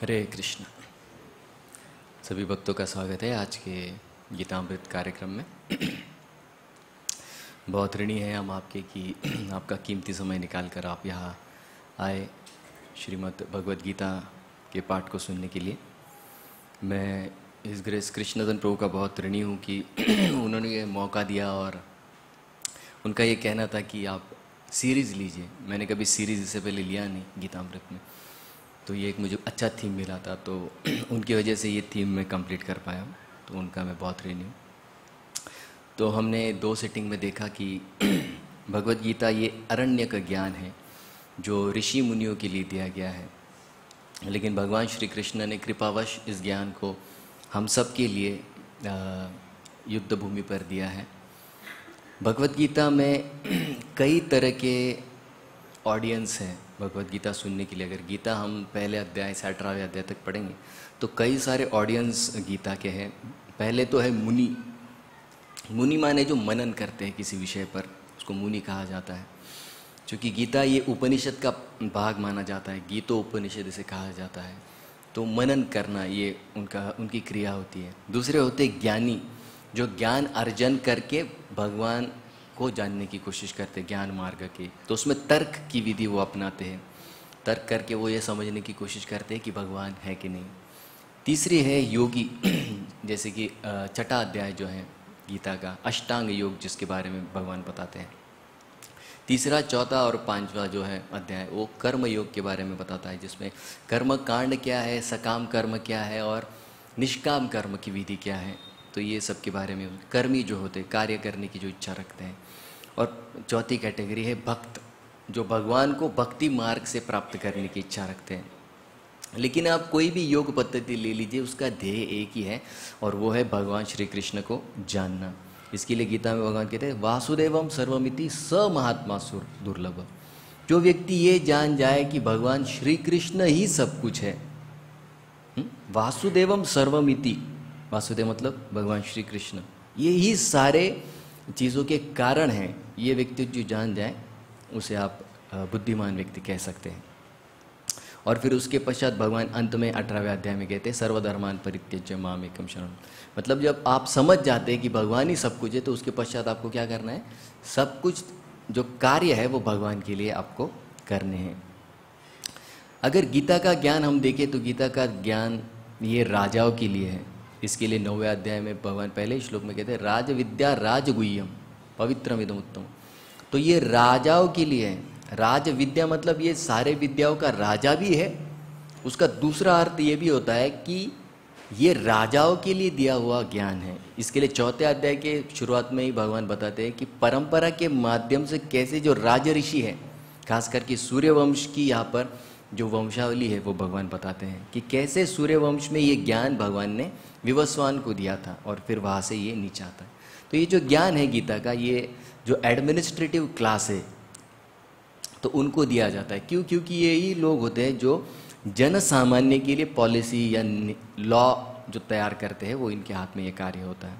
हरे कृष्ण। सभी भक्तों का स्वागत है आज के गीतामृत कार्यक्रम में। बहुत ऋणी है हम आपके कि आपका कीमती समय निकाल कर आप यहाँ आए श्रीमद् भगवद गीता के पाठ को सुनने के लिए। मैं इस ग्रेस कृष्णदन प्रभु का बहुत ऋणी हूँ कि उन्होंने ये मौका दिया और उनका ये कहना था कि आप सीरीज़ लीजिए। मैंने कभी सीरीज़ इससे पहले लिया नहीं गीतामृत में। तो ये एक मुझे अच्छा थीम मिला था तो उनकी वजह से ये थीम मैं कंप्लीट कर पाया तो उनका मैं बहुत ऋणी हूँ। तो हमने दो सेटिंग में देखा कि भगवत गीता ये अरण्य का ज्ञान है, जो ऋषि मुनियों के लिए दिया गया है। लेकिन भगवान श्री कृष्ण ने कृपावश इस ज्ञान को हम सब के लिए युद्ध भूमि पर दिया है। भगवत गीता में कई तरह के ऑडियंस हैं। भगवत गीता सुनने के लिए, अगर गीता हम पहले अध्याय से अठारहवें अध्याय तक पढ़ेंगे तो कई सारे ऑडियंस गीता के हैं। पहले तो है मुनि। मुनि माने जो मनन करते हैं किसी विषय पर, उसको मुनि कहा जाता है। क्योंकि गीता ये उपनिषद का भाग माना जाता है गीतो उपनिषद इसे कहा जाता है। तो मनन करना ये उनका, उनकी क्रिया होती है। दूसरे होते ज्ञानी, जो ज्ञान अर्जन करके भगवान को जानने की कोशिश करते हैं, ज्ञान मार्ग की। तो उसमें तर्क की विधि वो अपनाते हैं। तर्क करके वो ये समझने की कोशिश करते हैं कि भगवान है कि नहीं। तीसरी है योगी, जैसे कि छठा अध्याय जो है, गीता का, अष्टांग योग जिसके बारे में भगवान बताते हैं। तीसरा, चौथा और पांचवा जो है अध्याय, वो कर्म योग के बारे में बताता है, जिसमें कर्म कांड क्या है, सकाम कर्म क्या है और निष्काम कर्म की विधि क्या है। तो ये सब के बारे में कर्मी जो होते कार्य करने की जो इच्छा रखते हैं। और चौथी कैटेगरी है भक्त, जो भगवान को भक्ति मार्ग से प्राप्त करने की इच्छा रखते हैं लेकिन आप कोई भी योग पद्धति ले लीजिए, उसका ध्येय एक ही है, और वो है भगवान श्री कृष्ण को जानना इसके लिए गीता में भगवान कहते हैं वासुदेवम सर्वमिति स महात्मा सुर दुर्लभ जो व्यक्ति ये जान जाए कि भगवान श्री कृष्ण ही सब कुछ है हम्म? वासुदेवम सर्वमिति, वासुदेव मतलब भगवान श्री कृष्ण, ये ही सारे चीज़ों के कारण हैं, ये व्यक्ति जो जान जाए, उसे आप बुद्धिमान व्यक्ति कह सकते हैं। और फिर उसके पश्चात भगवान अंत में अठारहवें अध्याय में कहते हैं, सर्वधर्मान परित्यज्य माम एकम शरण। मतलब जब आप समझ जाते हैं कि भगवान ही सब कुछ है तो उसके पश्चात आपको क्या करना है? सब कुछ जो कार्य है, वो भगवान के लिए आपको करने हैं। अगर गीता का ज्ञान हम देखें तो गीता का ज्ञान ये राजाओं के लिए है। इसके लिए नौवे अध्याय में भगवान पहले श्लोक में कहते हैं, राज विद्या राजगुह्यम पवित्रम इदम उत्तम. तो ये राजाओं के लिए है। राज विद्या मतलब ये सारे विद्याओं का राजा भी है। उसका दूसरा अर्थ ये भी होता है कि ये राजाओं के लिए दिया हुआ ज्ञान है। इसके लिए चौथे अध्याय के शुरुआत में ही भगवान बताते हैं कि परंपरा के माध्यम से कैसे जो राज ऋषि है, खास करके सूर्यवंश की यहाँ पर जो वंशावली है, वो भगवान बताते हैं कि कैसे सूर्यवंश में ये ज्ञान भगवान ने विवस्वान को दिया था और फिर वहाँ से ये नीचे आता है। तो ये जो ज्ञान है गीता का, ये जो एडमिनिस्ट्रेटिव क्लास है तो उनको दिया जाता है। क्यों? क्योंकि ये ही लोग होते हैं जो जन सामान्य के लिए पॉलिसी या लॉ जो तैयार करते हैं, वो इनके हाथ में ये कार्य होता है।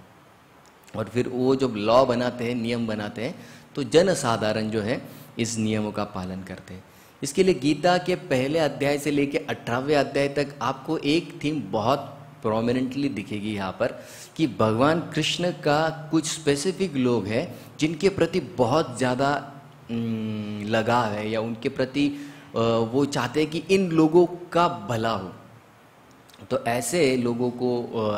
और फिर वो जब लॉ बनाते हैं, नियम बनाते हैं तो जन साधारण जो है, इस नियमों का पालन करते हैं। इसके लिए गीता के पहले अध्याय से लेकर अठारहवें अध्याय तक आपको एक थीम बहुत प्रोमिनेंटली दिखेगी यहाँ पर, कि भगवान कृष्ण का कुछ स्पेसिफिक लोग हैं, जिनके प्रति बहुत ज़्यादा लगाव है या उनके प्रति वो चाहते हैं कि इन लोगों का भला हो। तो ऐसे लोगों को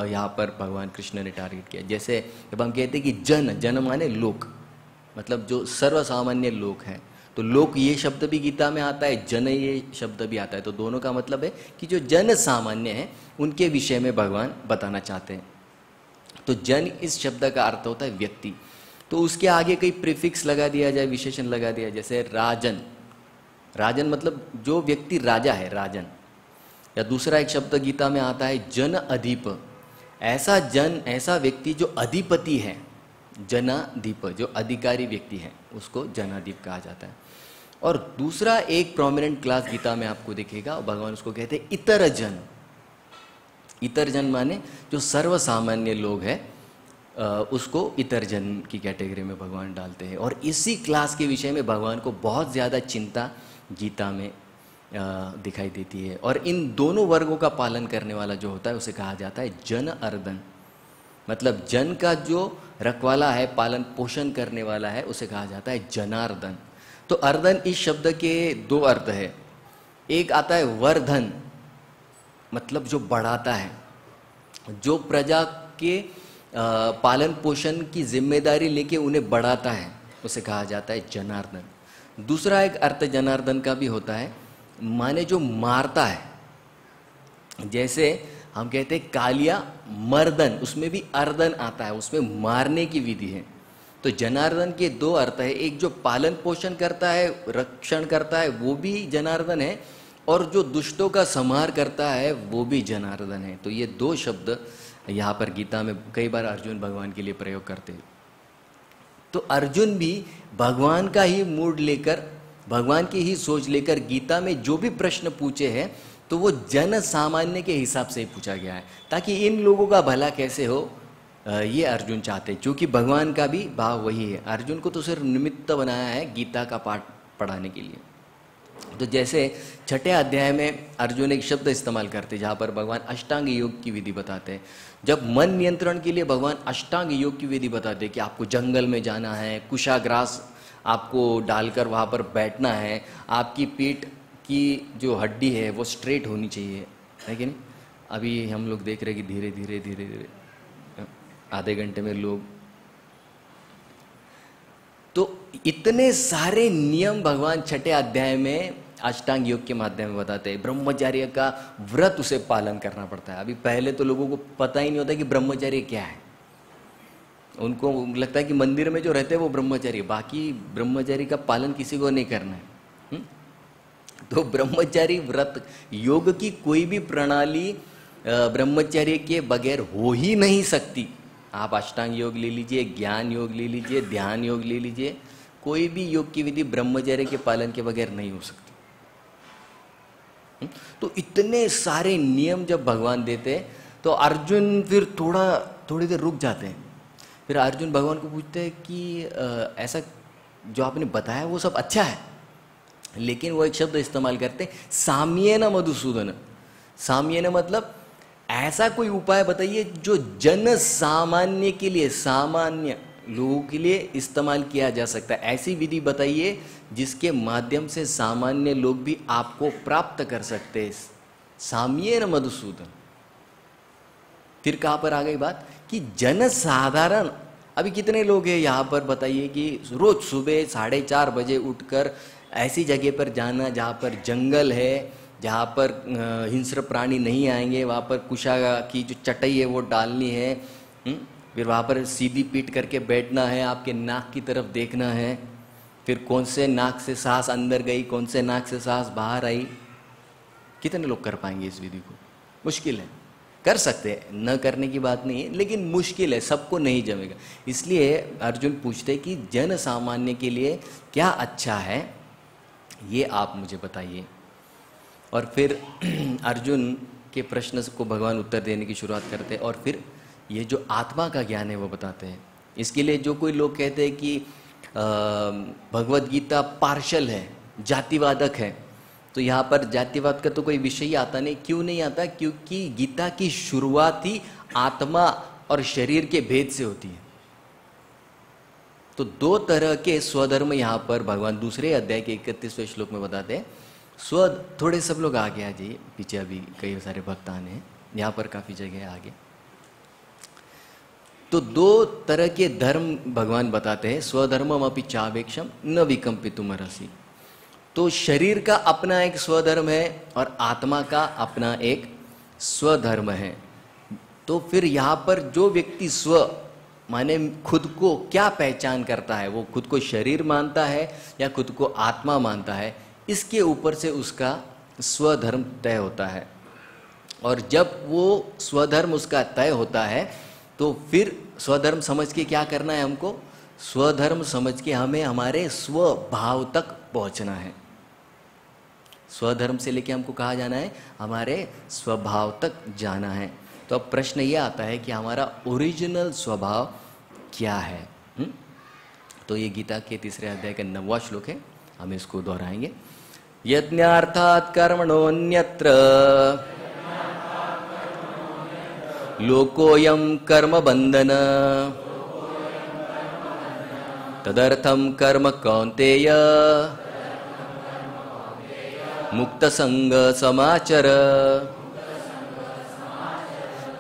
यहाँ पर भगवान कृष्ण ने टारगेट किया। जैसे जब हम कहते हैं कि जन जन माने लोक मतलब जो सर्वसामान्य लोग हैं। तो लोक ये शब्द भी गीता में आता है, जन ये शब्द भी आता है। तो दोनों का मतलब है कि जो जन सामान्य है, उनके विषय में भगवान बताना चाहते हैं। तो जन इस शब्द का अर्थ होता है व्यक्ति। तो उसके आगे कई प्रिफिक्स लगा दिया जाए, विशेषण लगा दिया जैसे राजन। राजन मतलब जो व्यक्ति राजा है, राजन। या दूसरा एक शब्द गीता में आता है, जन अधिप। ऐसा जन, ऐसा व्यक्ति जो अधिपति है, जनाधिप, जो अधिकारी व्यक्ति है, उसको जनाधिप कहा जाता है। और दूसरा एक प्रोमिनेंट क्लास गीता में आपको दिखेगा भगवान उसको कहते हैं इतर जन इतर जन माने जो सर्वसामान्य लोग हैं उसको इतर जन की कैटेगरी में भगवान डालते हैं। और इसी क्लास के विषय में भगवान को बहुत ज़्यादा चिंता गीता में दिखाई देती है। और इन दोनों वर्गों का पालन करने वाला जो होता है, उसे कहा जाता है जन अर्दन। मतलब जन का जो रखवाला है, पालन पोषण करने वाला है, उसे कहा जाता है जनार्दन। तो अर्दन इस शब्द के दो अर्थ है। एक आता है वर्धन मतलब जो बढ़ाता है। जो प्रजा के पालन पोषण की ज़िम्मेदारी लेके उन्हें बढ़ाता है, उसे कहा जाता है जनार्दन। दूसरा एक अर्थ जनार्दन का भी होता है, माने जो मारता है। जैसे हम कहते हैं कालिया मर्दन, उसमें भी अर्दन आता है, उसमें मारने की विधि है। तो जनार्दन के दो अर्थ है। एक जो पालन पोषण करता है, रक्षण करता है, वो भी जनार्दन है, और जो दुष्टों का संहार करता है, वो भी जनार्दन है। तो ये दो शब्द यहाँ पर गीता में कई बार अर्जुन भगवान के लिए प्रयोग करते हैं। तो अर्जुन भी भगवान का ही मूड लेकर, भगवान की ही सोच लेकर गीता में जो भी प्रश्न पूछे हैं तो वो जन सामान्य के हिसाब से ही पूछा गया है। ताकि इन लोगों का भला कैसे हो ये अर्जुन चाहते हैं। क्योंकि भगवान का भी भाव वही है। अर्जुन को तो सिर्फ़ निमित्त बनाया है गीता का पाठ पढ़ाने के लिए। तो जैसे छठे अध्याय में अर्जुन एक शब्द इस्तेमाल करते जहाँ पर भगवान अष्टांग योग की विधि बताते हैं। जब मन नियंत्रण के लिए भगवान अष्टांग योग की विधि बताते कि आपको जंगल में जाना है, कुशाग्रास आपको डालकर वहाँ पर बैठना है, आपकी पीठ की जो हड्डी है वो स्ट्रेट होनी चाहिए। है कि नहीं? अभी हम लोग देख रहे हैं कि धीरे धीरे धीरे धीरे। आधे घंटे में लोग। तो इतने सारे नियम भगवान छठे अध्याय में अष्टांग योग के माध्यम में बताते हैं। ब्रह्मचार्य का व्रत उसे पालन करना पड़ता है। अभी पहले तो लोगों को पता ही नहीं होता कि ब्रह्मचर्य क्या है। उनको लगता है कि मंदिर में जो रहते हैं वो ब्रह्मचारी बाकी ब्रह्मचारी का पालन किसी को नहीं करना है। हुँ? तो ब्रह्मचारी व्रत, योग की कोई भी प्रणाली ब्रह्मचर्य के बगैर हो ही नहीं सकती। आप अष्टांग योग ले लीजिए ज्ञान योग ले लीजिए ध्यान योग ले लीजिए कोई भी योग की विधि ब्रह्मचर्य के पालन के बगैर नहीं हो सकती। तो इतने सारे नियम जब भगवान देते तो अर्जुन फिर थोड़ा थोड़ी देर रुक जाते हैं। फिर अर्जुन भगवान को पूछते हैं कि आ, ऐसा जो आपने बताया वो सब अच्छा है लेकिन वो एक शब्द इस्तेमाल करते साम्य न मधुसूदन। साम्य न मतलब ऐसा कोई उपाय बताइए जो जन सामान्य के लिए, सामान्य लोगों के लिए इस्तेमाल किया जा सकता है? ऐसी विधि बताइए जिसके माध्यम से सामान्य लोग भी आपको प्राप्त कर सकते हैं। साम्य न मधुसूदन। फिर कहाँ पर आ गई बात? कि जन साधारण अभी कितने लोग हैं यहाँ पर बताइए कि रोज सुबह साढ़े चार बजे उठकर ऐसी जगह पर जाना जहाँ पर जंगल है जहाँ पर हिंस्र प्राणी नहीं आएँगे, वहाँ पर कुशा की जो चटई है वो डालनी है? हम्म? फिर वहाँ पर सीधी पीट करके बैठना है, आपके नाक की तरफ़ देखना है। फिर कौन से नाक से सांस अंदर गई, कौन से नाक से सांस बाहर आई? कितने लोग कर पाएँगे इस विधि को? मुश्किल है। कर सकते हैं, न करने की बात नहीं है, लेकिन मुश्किल है, सबको नहीं जमेगा। इसलिए अर्जुन पूछते कि जन सामान्य के लिए क्या अच्छा है? ये आप मुझे बताइए। और फिर अर्जुन के प्रश्न को भगवान उत्तर देने की शुरुआत करते हैं और फिर ये जो आत्मा का ज्ञान है वो बताते हैं। इसके लिए जो कोई लोग कहते हैं कि भगवत गीता पार्शल है, जातिवादक है तो यहाँ पर जातिवाद का तो कोई विषय ही आता नहीं। क्यों नहीं आता? क्योंकि गीता की शुरुआत ही आत्मा और शरीर के भेद से होती है। तो दो तरह के स्वधर्म यहाँ पर भगवान दूसरे अध्याय के इकतीसवें श्लोक में बताते हैं। स्व थोड़े सब लोग आगे आ जाइए पीछे अभी कई सारे भक्त आने हैं, यहाँ पर काफ़ी जगह आगे। तो दो तरह के धर्म भगवान बताते हैं स्वधर्म अपनी चावेक्षम न विकम्पितुम रसी। तो शरीर का अपना एक स्वधर्म है और आत्मा का अपना एक स्वधर्म है। तो फिर यहाँ पर जो व्यक्ति स्व, माने खुद को क्या पहचान करता है, वो खुद को शरीर मानता है या खुद को आत्मा मानता है इसके ऊपर से उसका स्वधर्म तय होता है। और जब वो स्वधर्म उसका तय होता है तो फिर स्वधर्म समझ के क्या करना है हमको? स्वधर्म समझ के हमें हमारे स्वभाव तक पहुँचना है। स्वधर्म से लेके हमको कहा जाना है, हमारे स्वभाव तक जाना है। तो अब प्रश्न ये आता है कि हमारा ओरिजिनल स्वभाव क्या है? हुँ? तो ये गीता के तीसरे अध्याय का नववा श्लोक है, हम इसको दोहराएँगे। यज्ञार्थात् कर्मणोऽन्यत्र। लोकोऽयं कर्मबन्धन तदर्थं कर्म कौन्तेय। मुक्तसङ्गसमाचर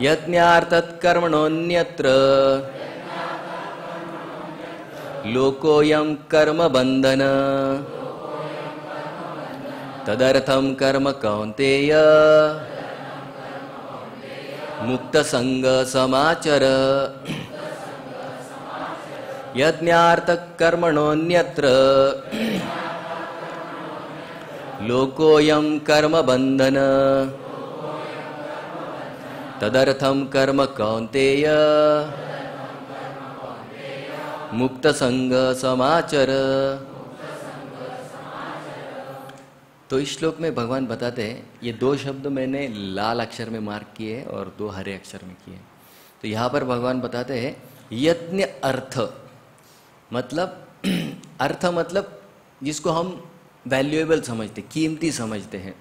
यज्ञार्थत्कर्मणोऽन्यत्र लोकोऽयं कर्मबन्धन तदर्थं कर्म कौन्तेय। मुक्तसङ्गसमाचर। यज्ञार्थकर्मणोऽन्यत्र। लोकोऽयं कर्मबन्धन। तदर्थं कर्म कौन्तेय। मुक्तसङ्गसमाचर तो इस श्लोक में भगवान बताते हैं, ये दो शब्द मैंने लाल अक्षर में मार्क किए और दो हरे अक्षर में किए तो यहाँ पर भगवान बताते हैं, यज्ञ अर्थ मतलब अर्थ मतलब जिसको हम वैल्यूएबल समझते कीमती समझते हैं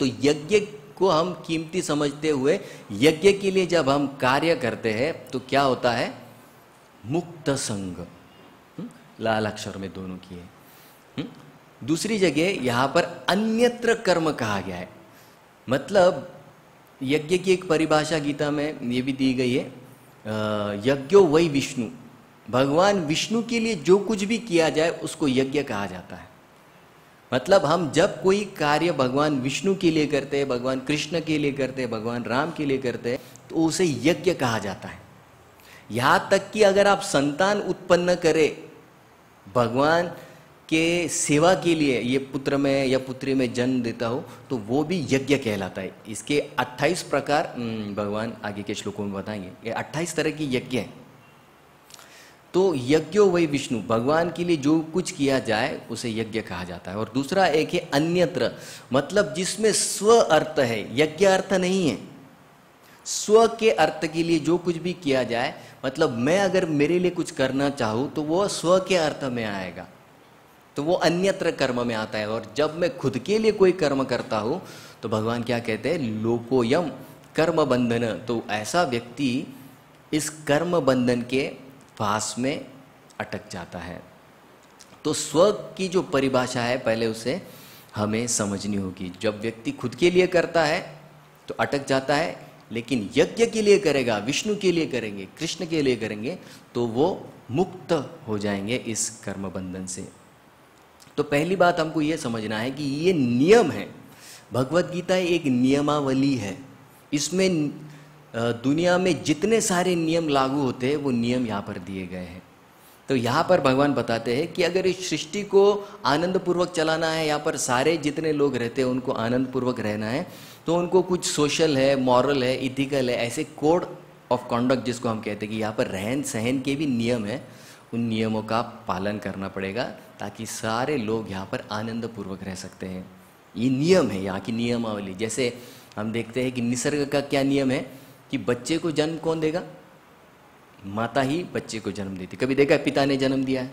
तो यज्ञ को हम कीमती समझते हुए, यज्ञ के लिए जब हम कार्य करते हैं तो क्या होता है मुक्त संग हम्म? लाल अक्षर में दोनों किए हम्म? दूसरी जगह यहाँ पर अन्यत्र कर्म कहा गया है। मतलब यज्ञ की एक परिभाषा गीता में ये भी दी गई है यज्ञो वही विष्णु। भगवान विष्णु के लिए जो कुछ भी किया जाए, उसको यज्ञ कहा जाता है। मतलब हम जब कोई कार्य भगवान विष्णु के लिए करते हैं, भगवान कृष्ण के लिए करते हैं, भगवान राम के लिए करते हैं तो उसे यज्ञ कहा जाता है। यहाँ तक कि अगर आप संतान उत्पन्न करें, भगवान के सेवा के लिए ये पुत्र में या पुत्री में जन्म देता हो तो वो भी यज्ञ कहलाता है। इसके 28 प्रकार भगवान आगे के श्लोकों में बताएँगे। ये 28 तरह की यज्ञ है। तो यज्ञो वही विष्णु, भगवान के लिए जो कुछ किया जाए, उसे यज्ञ कहा जाता है। और दूसरा एक है अन्यत्र मतलब जिसमें स्व अर्थ है। यज्ञ अर्थ नहीं है। स्व के अर्थ के लिए जो कुछ भी किया जाए मतलब मैं अगर मेरे लिए कुछ करना चाहूँ तो वो स्व के अर्थ में आएगा। तो वो अन्यत्र कर्म में आता है। और जब मैं खुद के लिए कोई कर्म करता हूँ तो भगवान क्या कहते हैं? लोकोयम कर्म बंधन। तो ऐसा व्यक्ति इस कर्म बंधन के पास में अटक जाता है। तो स्व की जो परिभाषा है, पहले उसे हमें समझनी होगी। जब व्यक्ति खुद के लिए करता है तो अटक जाता है, लेकिन यज्ञ के लिए करेगा, विष्णु के लिए करेंगे, कृष्ण के लिए करेंगे तो वो मुक्त हो जाएँगे इस कर्म बंधन से। तो पहली बात हमको ये समझना है कि ये नियम है। भगवत गीता एक नियमावली है। इसमें दुनिया में जितने सारे नियम लागू होते हैं, वो नियम यहाँ पर दिए गए हैं। तो यहाँ पर भगवान बताते हैं कि अगर इस सृष्टि को आनंद पूर्वक चलाना है, यहाँ पर सारे जितने लोग रहते हैं, उनको आनंद पूर्वक रहना है तो उनको कुछ सोशल है, मॉरल है, इथिकल है, ऐसे कोड ऑफ़ कॉन्डक्ट जिसको हम कहते हैं कि यहाँ पर रहन सहन के भी नियम है। उन नियमों का पालन करना पड़ेगा ताकि सारे लोग यहाँ पर आनंद पूर्वक रह सकते हैं। ये नियम है, यहाँ की नियमावली। जैसे हम देखते हैं कि निसर्ग का क्या नियम है कि बच्चे को जन्म कौन देगा? माता ही बच्चे को जन्म देती। कभी देखा है पिता ने जन्म दिया है?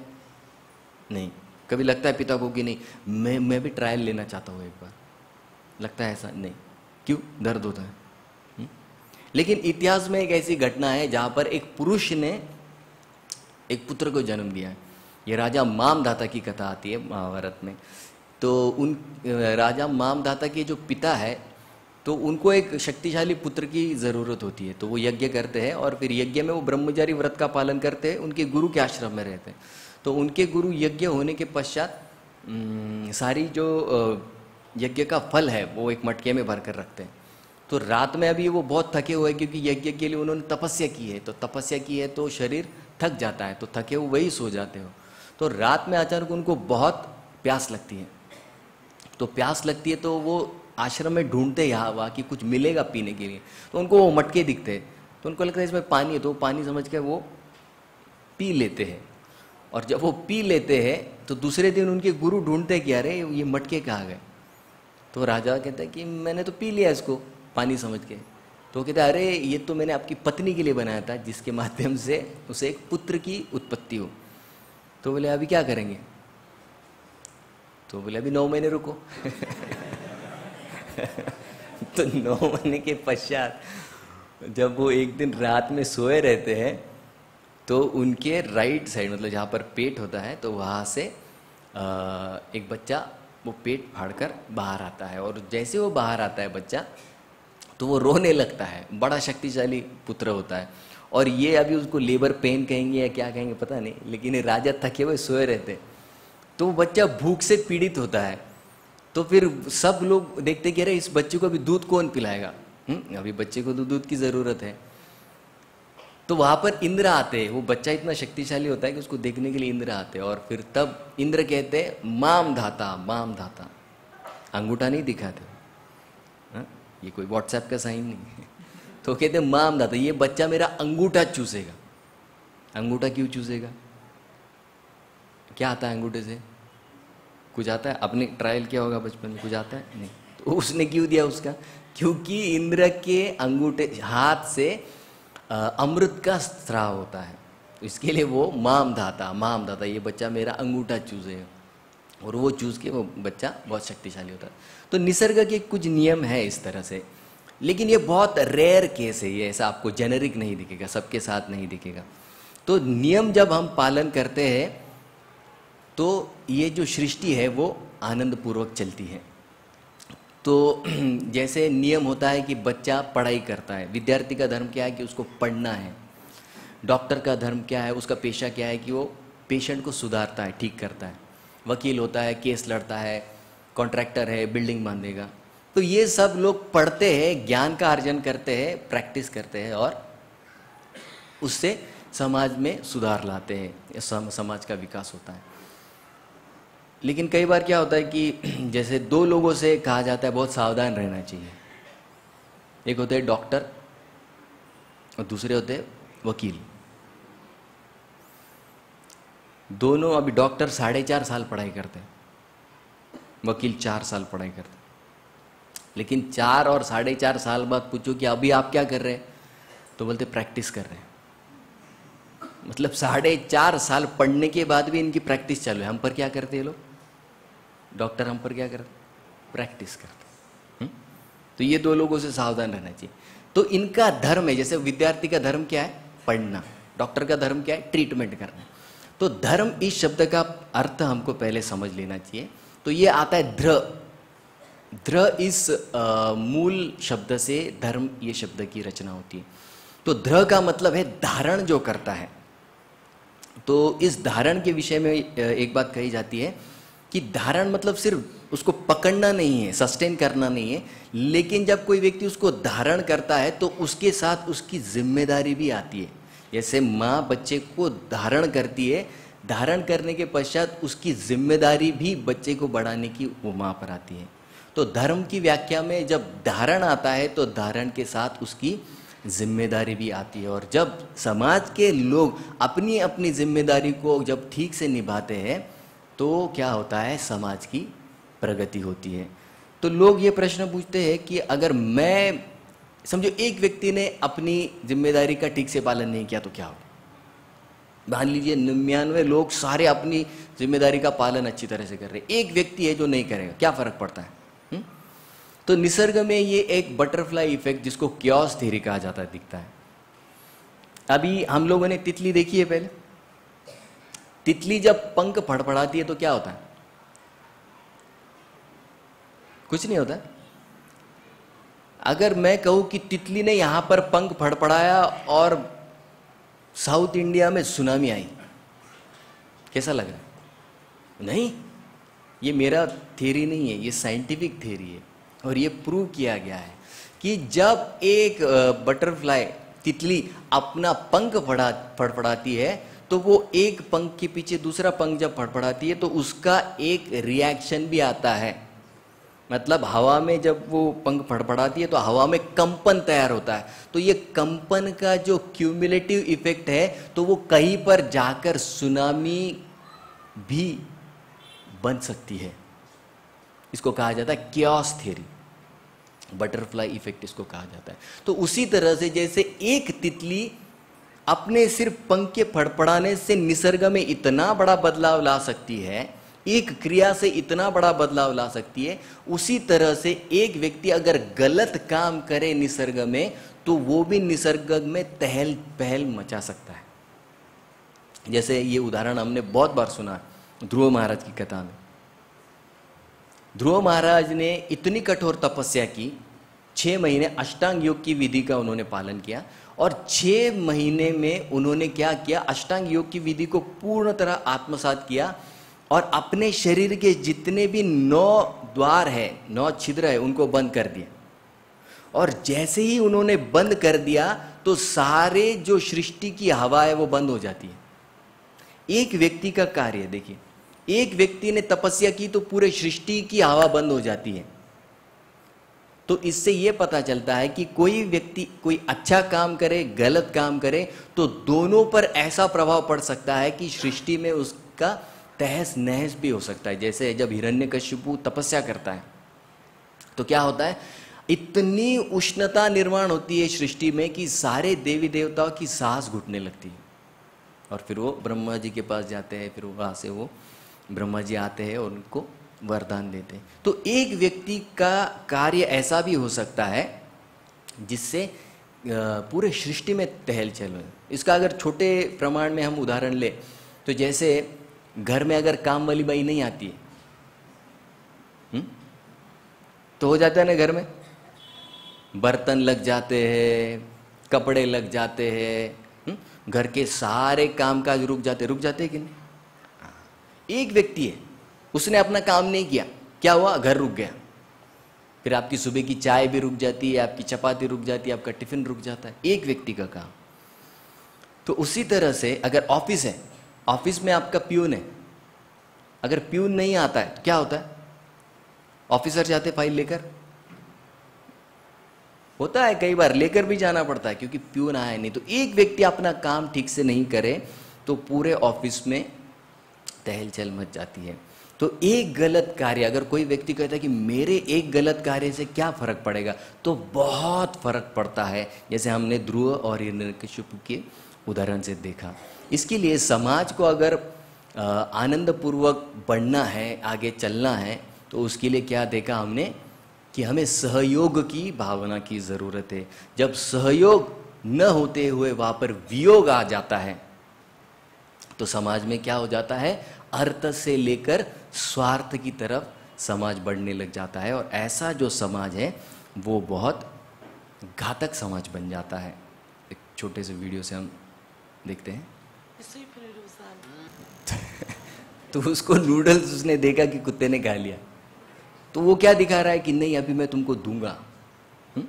नहीं। कभी लगता है पिता को कि नहीं, मैं मैं भी ट्रायल लेना चाहता हूँ एक बार। लगता है ऐसा? नहीं। क्यों? दर्द होता है? हम्म? लेकिन इतिहास में एक ऐसी घटना है जहाँ पर एक पुरुष ने एक पुत्र को जन्म दिया है। ये राजा मामदाता की कथा आती है महाभारत में। तो उन, राजा मामदाता के जो पिता है तो उनको एक शक्तिशाली पुत्र की ज़रूरत होती है। तो वो यज्ञ करते हैं और फिर यज्ञ में वो ब्रह्मचारी व्रत का पालन करते हैं, उनके गुरु के आश्रम में रहते हैं। तो उनके गुरु यज्ञ होने के पश्चात सारी जो यज्ञ का फल है, वो एक मटके में भर कर रखते हैं। तो रात में अभी वो बहुत थके हुए क्योंकि यज्ञ के लिए उन्होंने तपस्या की है। तो तपस्या की है तो शरीर थक जाता है तो थके हुए वही सो जाते हो। तो रात में अचानक उनको बहुत प्यास लगती है। तो प्यास लगती है तो वो आश्रम में ढूंढते यहाँ वहाँ कि कुछ मिलेगा पीने के लिए। तो उनको वो मटके दिखते हैं। तो उनको लगता है इसमें पानी है तो पानी समझ के वो पी लेते हैं। और जब वो पी लेते हैं तो दूसरे दिन उनके गुरु ढूंढते कि अरे, ये मटके कहाँ गए? तो राजा कहता है कि मैंने तो पी लिया इसको, पानी समझ के। तो वो कहते अरे, ये तो मैंने आपकी पत्नी के लिए बनाया था, जिसके माध्यम से उसे एक पुत्र की उत्पत्ति हो। तो बोले, अभी क्या करेंगे? तो बोले, अभी नौ महीने रुको। तो नौ महीने के पश्चात जब वो एक दिन रात में सोए रहते हैं तो उनके राइट साइड मतलब जहाँ पर पेट होता है तो वहाँ से एक बच्चा वो पेट फाड़कर बाहर आता है। और जैसे वो बाहर आता है बच्चा तो वो रोने लगता है। बड़ा शक्तिशाली पुत्र होता है। और ये अभी उसको लेबर पेन कहेंगे या क्या कहेंगे पता नहीं लेकिन राजा थके हुए सोए रहते। तो वो बच्चा भूख से पीड़ित होता है। तो फिर सब लोग देखते कि अरे इस बच्चे को अभी दूध कौन पिलाएगा? हम्म, अभी बच्चे को तो दूध की ज़रूरत है। तो वहाँ पर इंद्र आते हैं। वो बच्चा इतना शक्तिशाली होता है कि उसको देखने के लिए इंद्र आते हैं। और फिर तब इंद्र कहते हैं माम धाता माम धाता। अंगूठा नहीं दिखाते। हा? ये कोई व्हाट्सएप का साइन नहीं है। तो कहते माम धाता ये बच्चा मेरा अंगूठा चूसेगा। अंगूठा क्यों चूसेगा? क्या आता है अंगूठे से? कुछ आता है? अपने ट्रायल किया होगा बचपन में, कुछ आता है? नहीं। तो उसने क्यों दिया उसका? क्योंकि इंद्र के अंगूठे, हाथ से अमृत का स्त्राव होता है। इसके लिए वो माम धाता माम धाता ये बच्चा मेरा अंगूठा चूजे और वो चूज़ के वो बच्चा बहुत शक्तिशाली होता है। तो निसर्ग के कुछ नियम है इस तरह से, लेकिन ये बहुत रेयर केस है, ये ऐसा आपको जेनरिक नहीं दिखेगा, सबके साथ नहीं दिखेगा। तो नियम जब हम पालन करते हैं तो ये जो सृष्टि है, वो आनंद पूर्वक चलती है। तो जैसे नियम होता है कि बच्चा पढ़ाई करता है, विद्यार्थी का धर्म क्या है कि उसको पढ़ना है, डॉक्टर का धर्म क्या है, उसका पेशा क्या है कि वो पेशेंट को सुधारता है, ठीक करता है। वकील होता है, केस लड़ता है कॉन्ट्रैक्टर है बिल्डिंग बांधेगा। तो ये सब लोग पढ़ते हैं, ज्ञान का अर्जन करते हैं प्रैक्टिस करते हैं और उससे समाज में सुधार लाते हैं समाज का विकास होता है। लेकिन कई बार क्या होता है कि जैसे दो लोगों से कहा जाता है, बहुत सावधान रहना चाहिए। एक होते हैं डॉक्टर और दूसरे होते हैं वकील। दोनों अभी डॉक्टर साढ़े चार साल पढ़ाई करते हैं। वकील चार साल पढ़ाई करते लेकिन चार और साढ़े चार साल बाद पूछो कि अभी आप क्या कर रहे हैं? तो बोलते, प्रैक्टिस कर रहे हैं। मतलब साढ़े चार साल पढ़ने के बाद भी इनकी प्रैक्टिस चालू है। हम पर क्या करते हैं लोग? डॉक्टर हम पर क्या करते प्रैक्टिस करते हम्म? तो ये दो लोगों से सावधान रहना चाहिए। तो इनका धर्म है, जैसे विद्यार्थी का धर्म क्या है? पढ़ना। डॉक्टर का धर्म क्या है? ट्रीटमेंट करना। तो धर्म इस शब्द का अर्थ हमको पहले समझ लेना चाहिए। तो ये आता है ध्र। ध्र इस आ, मूल शब्द से धर्म ये शब्द की रचना होती है। तो ध्र का मतलब है धारण जो करता है। तो इस धारण के विषय में एक बात कही जाती है कि धारण मतलब सिर्फ़ उसको पकड़ना नहीं है सस्टेन करना नहीं है लेकिन जब कोई व्यक्ति उसको धारण करता है तो उसके साथ उसकी ज़िम्मेदारी भी आती है। जैसे माँ बच्चे को धारण करती है, धारण करने के पश्चात उसकी ज़िम्मेदारी भी बच्चे को बढ़ाने की वो माँ पर आती है। तो धर्म की व्याख्या में जब धारण आता है तो धारण के साथ उसकी ज़िम्मेदारी भी आती है। और जब समाज के लोग अपनी अपनी ज़िम्मेदारी को जब ठीक से निभाते हैं तो क्या होता है? समाज की प्रगति होती है। तो लोग ये प्रश्न पूछते हैं कि अगर मैं समझो, एक व्यक्ति ने अपनी ज़िम्मेदारी का ठीक से पालन नहीं किया तो क्या हो मान लीजिए, निन्यानवे लोग सारे अपनी ज़िम्मेदारी का पालन अच्छी तरह से कर रहे हैं। एक व्यक्ति है जो नहीं करेगा, क्या फ़र्क पड़ता है? हुँ? तो निसर्ग में ये एक बटरफ्लाई इफ़ेक्ट जिसको क्योस थेरी कहा जाता है दिखता है। अभी हम लोगों ने तितली देखी है पहले? तितली जब पंख फड़फड़ाती है तो क्या होता है? कुछ नहीं होता? अगर मैं कहूँ कि तितली ने यहाँ पर पंख फड़फड़ाया और साउथ इंडिया में सुनामी आई, कैसा लग रहा है? नहीं, ये मेरा थेरी नहीं है, ये साइंटिफिक थेरी है और ये प्रूव किया गया है कि जब एक बटरफ्लाई तितली अपना पंख फड़ा, फड़फड़ाती है तो वो एक पंख के पीछे दूसरा पंख जब फड़फड़ाती है तो उसका एक रिएक्शन भी आता है। मतलब हवा में जब वो पंख फड़फड़ाती है तो हवा में कंपन तैयार होता है। तो ये कंपन का जो क्यूमुलेटिव इफ़ेक्ट है तो वो कहीं पर जाकर सुनामी भी बन सकती है। इसको कहा जाता है क्योस थ्योरी बटरफ्लाई इफ़ेक्ट इसको कहा जाता है। तो उसी तरह से जैसे एक तितली अपने सिर्फ़ पंख के फड़फड़ाने से निसर्ग में इतना बड़ा बदलाव ला सकती है एक क्रिया से इतना बड़ा बदलाव ला सकती है, उसी तरह से एक व्यक्ति अगर गलत काम करे निसर्ग में तो वो भी निसर्ग में तहल पहल मचा सकता है। जैसे ये उदाहरण हमने बहुत बार सुना, ध्रुव महाराज की कथा में। ध्रुव महाराज ने इतनी कठोर तपस्या की, छह महीने अष्टांग योग की विधि का उन्होंने पालन किया, और छह महीने में उन्होंने क्या किया, अष्टांग योग की विधि को पूर्ण तरह आत्मसात किया और अपने शरीर के जितने भी नौ द्वार है, नौ छिद्र है, उनको बंद कर दिया और जैसे ही उन्होंने बंद कर दिया तो सारे जो सृष्टि की हवा है, वो बंद हो जाती है। एक व्यक्ति का कार्य, देखिए, एक व्यक्ति ने तपस्या की तो पूरे सृष्टि की हवा बंद हो जाती है। तो इससे यह पता चलता है कि कोई व्यक्ति, कोई अच्छा काम करे, गलत काम करे तो दोनों पर ऐसा प्रभाव पड़ सकता है कि सृष्टि में उसका तहस नहस भी हो सकता है। जैसे जब हिरण्यकश्यपु तपस्या करता है तो क्या होता है? इतनी उष्णता निर्माण होती है सृष्टि में कि सारे देवी देवताओं की सांस घुटने लगती है। और फिर वो ब्रह्मा जी के पास जाते हैं, फिर वहाँ से वो ब्रह्मा जी आते हैं और उनको वरदान देते हैं। तो एक व्यक्ति का कार्य ऐसा भी हो सकता है, जिससे पूरे सृष्टि में तहल चल इसका अगर छोटे प्रमाण में हम उदाहरण ले तो जैसे घर में अगर काम वाली बाई नहीं आती है हुँ? तो हो जाता है ना घर में? बर्तन लग जाते हैं, कपड़े लग जाते हैं घर के सारे काम काज रुक जाते रुक जाते कि नहीं? एक व्यक्ति है, उसने अपना काम नहीं किया, क्या हुआ? घर रुक गया। फिर आपकी सुबह की चाय भी रुक जाती है, आपकी चपाती रुक जाती है, आपका टिफ़िन रुक जाता है। एक व्यक्ति का काम। तो उसी तरह से अगर ऑफ़िस है ऑफ़िस में आपका प्यून है। अगर प्यून नहीं आता है तो क्या होता है? ऑफिसर जाते फ़ाइल लेकर। होता है कई बार, लेकर भी जाना पड़ता है, क्योंकि प्यून आया नहीं। तो एक व्यक्ति अपना काम ठीक से नहीं करे तो पूरे ऑफ़िस में तहलचल मच जाती है। तो एक गलत कार्य, अगर कोई व्यक्ति कहता है कि मेरे एक गलत कार्य से क्या फ़र्क पड़ेगा तो बहुत फ़र्क पड़ता है। जैसे हमने ध्रुव और हिरण्यकशिपु के उदाहरण से देखा। इसके लिए समाज को अगर आनंद पूर्वक बढ़ना है, आगे चलना है तो उसके लिए क्या देखा हमने? कि हमें सहयोग की भावना की ज़रूरत है। जब सहयोग न होते हुए वहाँ पर वियोग आ जाता है तो समाज में क्या हो जाता है? अर्थ से लेकर स्वार्थ की तरफ़ समाज बढ़ने लग जाता है और ऐसा जो समाज है, वो बहुत घातक समाज बन जाता है। एक छोटे से वीडियो से हम देखते हैं। तो उसको नूडल्स उसने देखा कि कुत्ते ने खा लिया। तो वो क्या दिखा रहा है कि नहीं अभी मैं तुमको दूँगा। हुँ?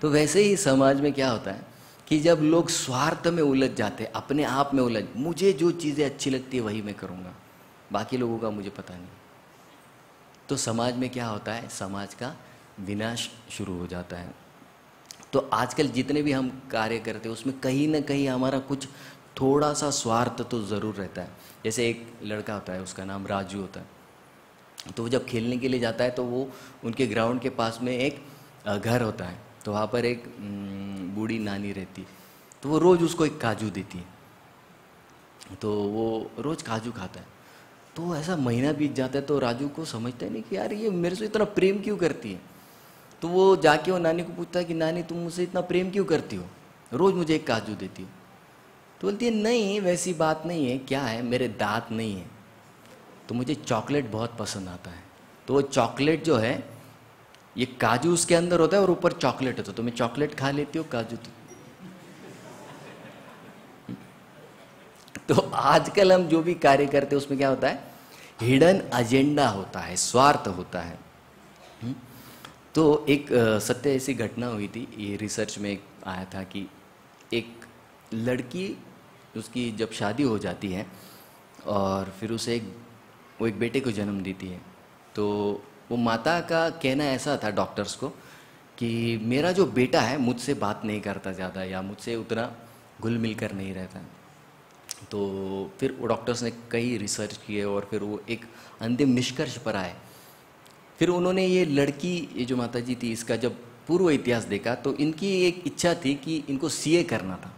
तो वैसे ही समाज में क्या होता है कि जब लोग स्वार्थ में उलझ जाते अपने आप में उलझ मुझे जो चीज़ें अच्छी लगती है वही मैं करूँगा। बाकी लोगों का मुझे पता नहीं। तो समाज में क्या होता है? समाज का विनाश शुरू हो जाता है। तो आजकल जितने भी हम कार्य करते हैं, उसमें कहीं ना कहीं हमारा कुछ थोड़ा सा स्वार्थ तो ज़रूर रहता है। जैसे एक लड़का होता है, उसका नाम राजू होता है। तो वो जब खेलने के लिए जाता है तो वो उनके ग्राउंड के पास में एक घर होता है। तो वहाँ पर एक बूढ़ी नानी रहती तो वो रोज़ उसको एक काजू देती है। तो वो रोज़ काजू खाता है। तो ऐसा महीना बीत जाता है तो राजू को समझता है नहीं कि यार ये मेरे से इतना प्रेम क्यों करती है? तो वो जाके वो नानी को पूछता है कि, नानी, तुम मुझसे इतना प्रेम क्यों करती हो? रोज़ मुझे एक काजू देती हो। तो बोलती है, नहीं, वैसी बात नहीं है। क्या है? मेरे दांत नहीं है। तो मुझे चॉकलेट बहुत पसंद आता है। तो वो चॉकलेट जो है, ये काजू उसके अंदर होता है और ऊपर चॉकलेट होता है। तो मैं चॉकलेट खा लेती हूँ, काजू तो? तो आजकल हम जो भी कार्य करते हैं, उसमें क्या होता है? हिडन एजेंडा होता है, स्वार्थ होता है? तो एक सत्य ऐसी घटना हुई थी, ये रिसर्च में आया था कि एक लड़की, उसकी जब शादी हो जाती है और फिर उसे एक, वो एक बेटे को जन्म देती है तो वो माता का कहना ऐसा था डॉक्टर्स को कि मेरा जो बेटा है मुझसे बात नहीं करता ज़्यादा या मुझसे उतना घुल मिल कर नहीं रहता। तो फिर वो डॉक्टर्स ने कई रिसर्च किए और फिर वो एक अंतिम निष्कर्ष पर आए फिर उन्होंने ये लड़की, ये जो माता जी थी, इसका जब पूर्व इतिहास देखा तो इनकी एक इच्छा थी कि इनको सीए करना था।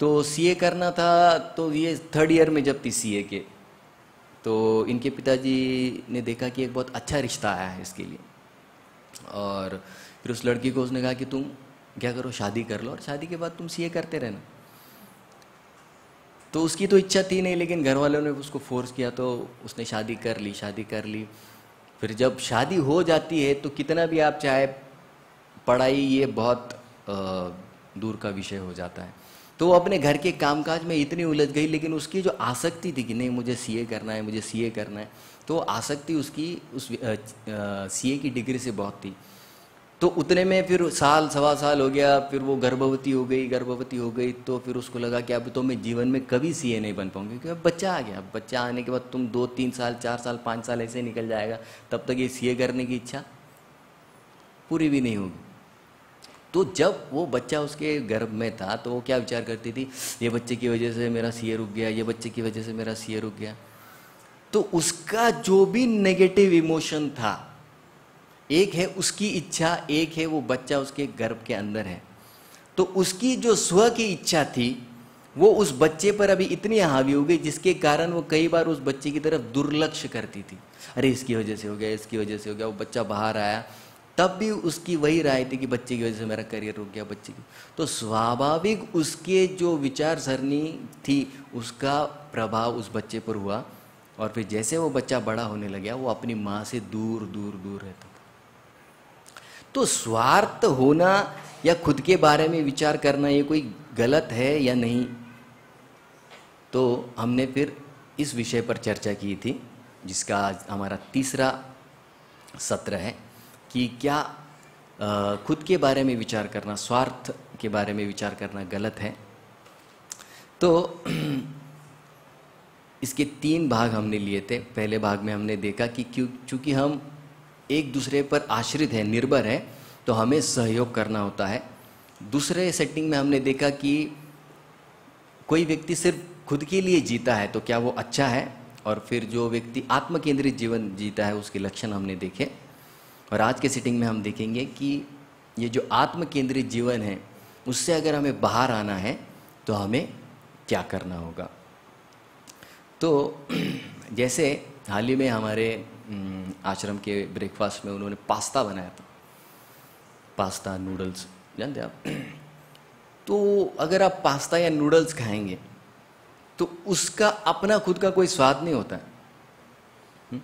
तो सीए करना था तो ये थर्ड ईयर में जब थी सीए के तो इनके पिताजी ने देखा कि एक बहुत अच्छा रिश्ता आया है इसके लिए। और फिर उस लड़की को उसने कहा कि तुम क्या करो, शादी कर लो और शादी के बाद तुम सीए करते रहना। तो उसकी तो इच्छा थी नहीं, लेकिन घर वालों ने उसको फोर्स किया तो उसने शादी कर ली, शादी कर ली। फिर जब शादी हो जाती है तो कितना भी आप चाहे, पढ़ाई ये बहुत दूर का विषय हो जाता है। तो वो अपने घर के कामकाज में इतनी उलझ गई, लेकिन उसकी जो आसक्ति थी कि नहीं, मुझे सीए करना है, मुझे सीए करना है तो आसक्ति उसकी, उस सीए की डिग्री से बहुत थी। तो उतने में फिर साल, सवा साल हो गया, फिर वो गर्भवती हो गई, गर्भवती हो गई तो फिर उसको लगा कि अब तो मैं जीवन में कभी सीए नहीं बन पाऊँगी, क्योंकि अब बच्चा आ गया। अब बच्चा आने के बाद तुम दो तीन साल, चार साल, पाँच साल ऐसे निकल जाएगा, तब तक ये सीए करने की इच्छा पूरी भी नहीं होगी। तो जब वो बच्चा उसके गर्भ में था तो वो क्या विचार करती थी? ये बच्चे की वजह से मेरा सीए रुक गया, ये बच्चे की वजह से मेरा सीए रुक गया। तो उसका जो भी नेगेटिव इमोशन था एक है उसकी इच्छा, एक है वो बच्चा उसके गर्भ के अंदर है। तो उसकी जो स्व की इच्छा थी, वो उस बच्चे पर अभी इतनी हावी हो गई जिसके कारण वो कई बार उस बच्चे की तरफ़ दुर्लक्ष्य करती थी। अरे, इसकी वजह से हो गया, इसकी वजह से हो गया, वो बच्चा बाहर आया। तब भी उसकी वही राय थी कि बच्चे की वजह से मेरा करियर रुक गया, बच्चे की। तो स्वाभाविक उसके जो विचार सरणी थी, उसका प्रभाव उस बच्चे पर हुआ और फिर जैसे वो बच्चा बड़ा होने लगा वो अपनी माँ से दूर दूर दूर रहता। तो स्वार्थ होना या खुद के बारे में विचार करना ये कोई गलत है या नहीं? तो हमने फिर इस विषय पर चर्चा की थी, जिसका आज हमारा तीसरा सत्र है, कि क्या खुद के बारे में विचार करना, स्वार्थ के बारे में विचार करना गलत है? तो इसके तीन भाग हमने लिए थे। पहले भाग में हमने देखा कि क्यों, चूँकि हम एक दूसरे पर आश्रित है, निर्भर है तो हमें सहयोग करना होता है। दूसरे सेटिंग में हमने देखा कि कोई व्यक्ति सिर्फ़ खुद के लिए जीता है तो क्या वो अच्छा है? और फिर जो व्यक्ति आत्म केंद्रित जीवन जीता है, उसके लक्षण हमने देखे। और आज के सेटिंग में हम देखेंगे कि ये जो आत्म केंद्रित जीवन है, उससे अगर हमें बाहर आना है तो हमें क्या करना होगा? तो जैसे हाल ही में हमारे आश्रम के ब्रेकफास्ट में उन्होंने पास्ता बनाया था। पास्ता नूडल्स जानते आप? तो अगर आप पास्ता या नूडल्स खाएँगे तो उसका अपना खुद का कोई स्वाद नहीं होता। है हम्म?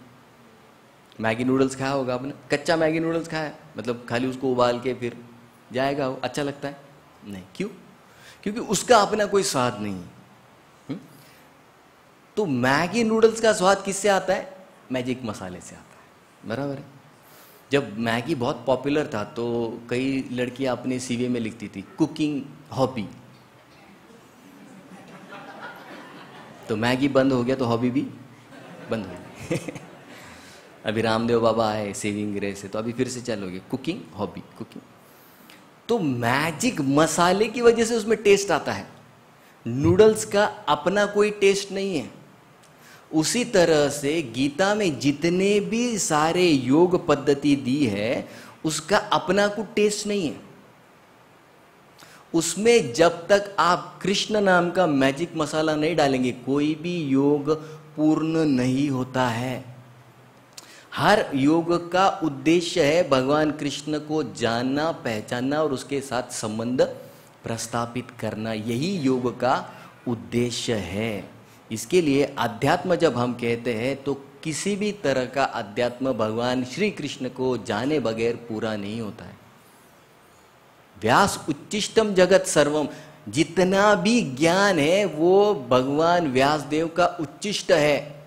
मैगी नूडल्स खाया होगा आपने? कच्चा मैगी नूडल्स खाया? मतलब खाली उसको उबाल के फिर जाएगा वो अच्छा लगता है? नहीं। क्यों? क्योंकि उसका अपना कोई स्वाद नहीं है। हम्म? तो मैगी नूडल्स का स्वाद किससे आता है? मैजिक मसाले से आता है। बराबर है। जब मैगी बहुत पॉपुलर था तो कई लड़कियाँ अपने सीवे में लिखती थी, कुकिंग हॉबी। तो मैगी बंद हो गया तो हॉबी भी बंद हो गई। अभी रामदेव बाबा आए सेविंग ग्रे से तो अभी फिर से चलोगे कुकिंग हॉबी, कुकिंग। तो मैजिक मसाले की वजह से उसमें टेस्ट आता है। नूडल्स का अपना कोई टेस्ट नहीं है। उसी तरह से गीता में जितने भी सारे योग पद्धति दी है, उसका अपना कुछ टेस्ट नहीं है। उसमें जब तक आप कृष्ण नाम का मैजिक मसाला नहीं डालेंगे, कोई भी योग पूर्ण नहीं होता है। हर योग का उद्देश्य है भगवान कृष्ण को जानना, पहचानना और उसके साथ संबंध प्रस्तापित करना। यही योग का उद्देश्य है। इसके लिए अध्यात्म जब हम कहते हैं तो किसी भी तरह का अध्यात्म भगवान श्री कृष्ण को जाने बगैर पूरा नहीं होता है। व्यास उच्चिष्टम जगत सर्वम, जितना भी ज्ञान है, वो भगवान व्यासदेव का उच्चिष्ट है।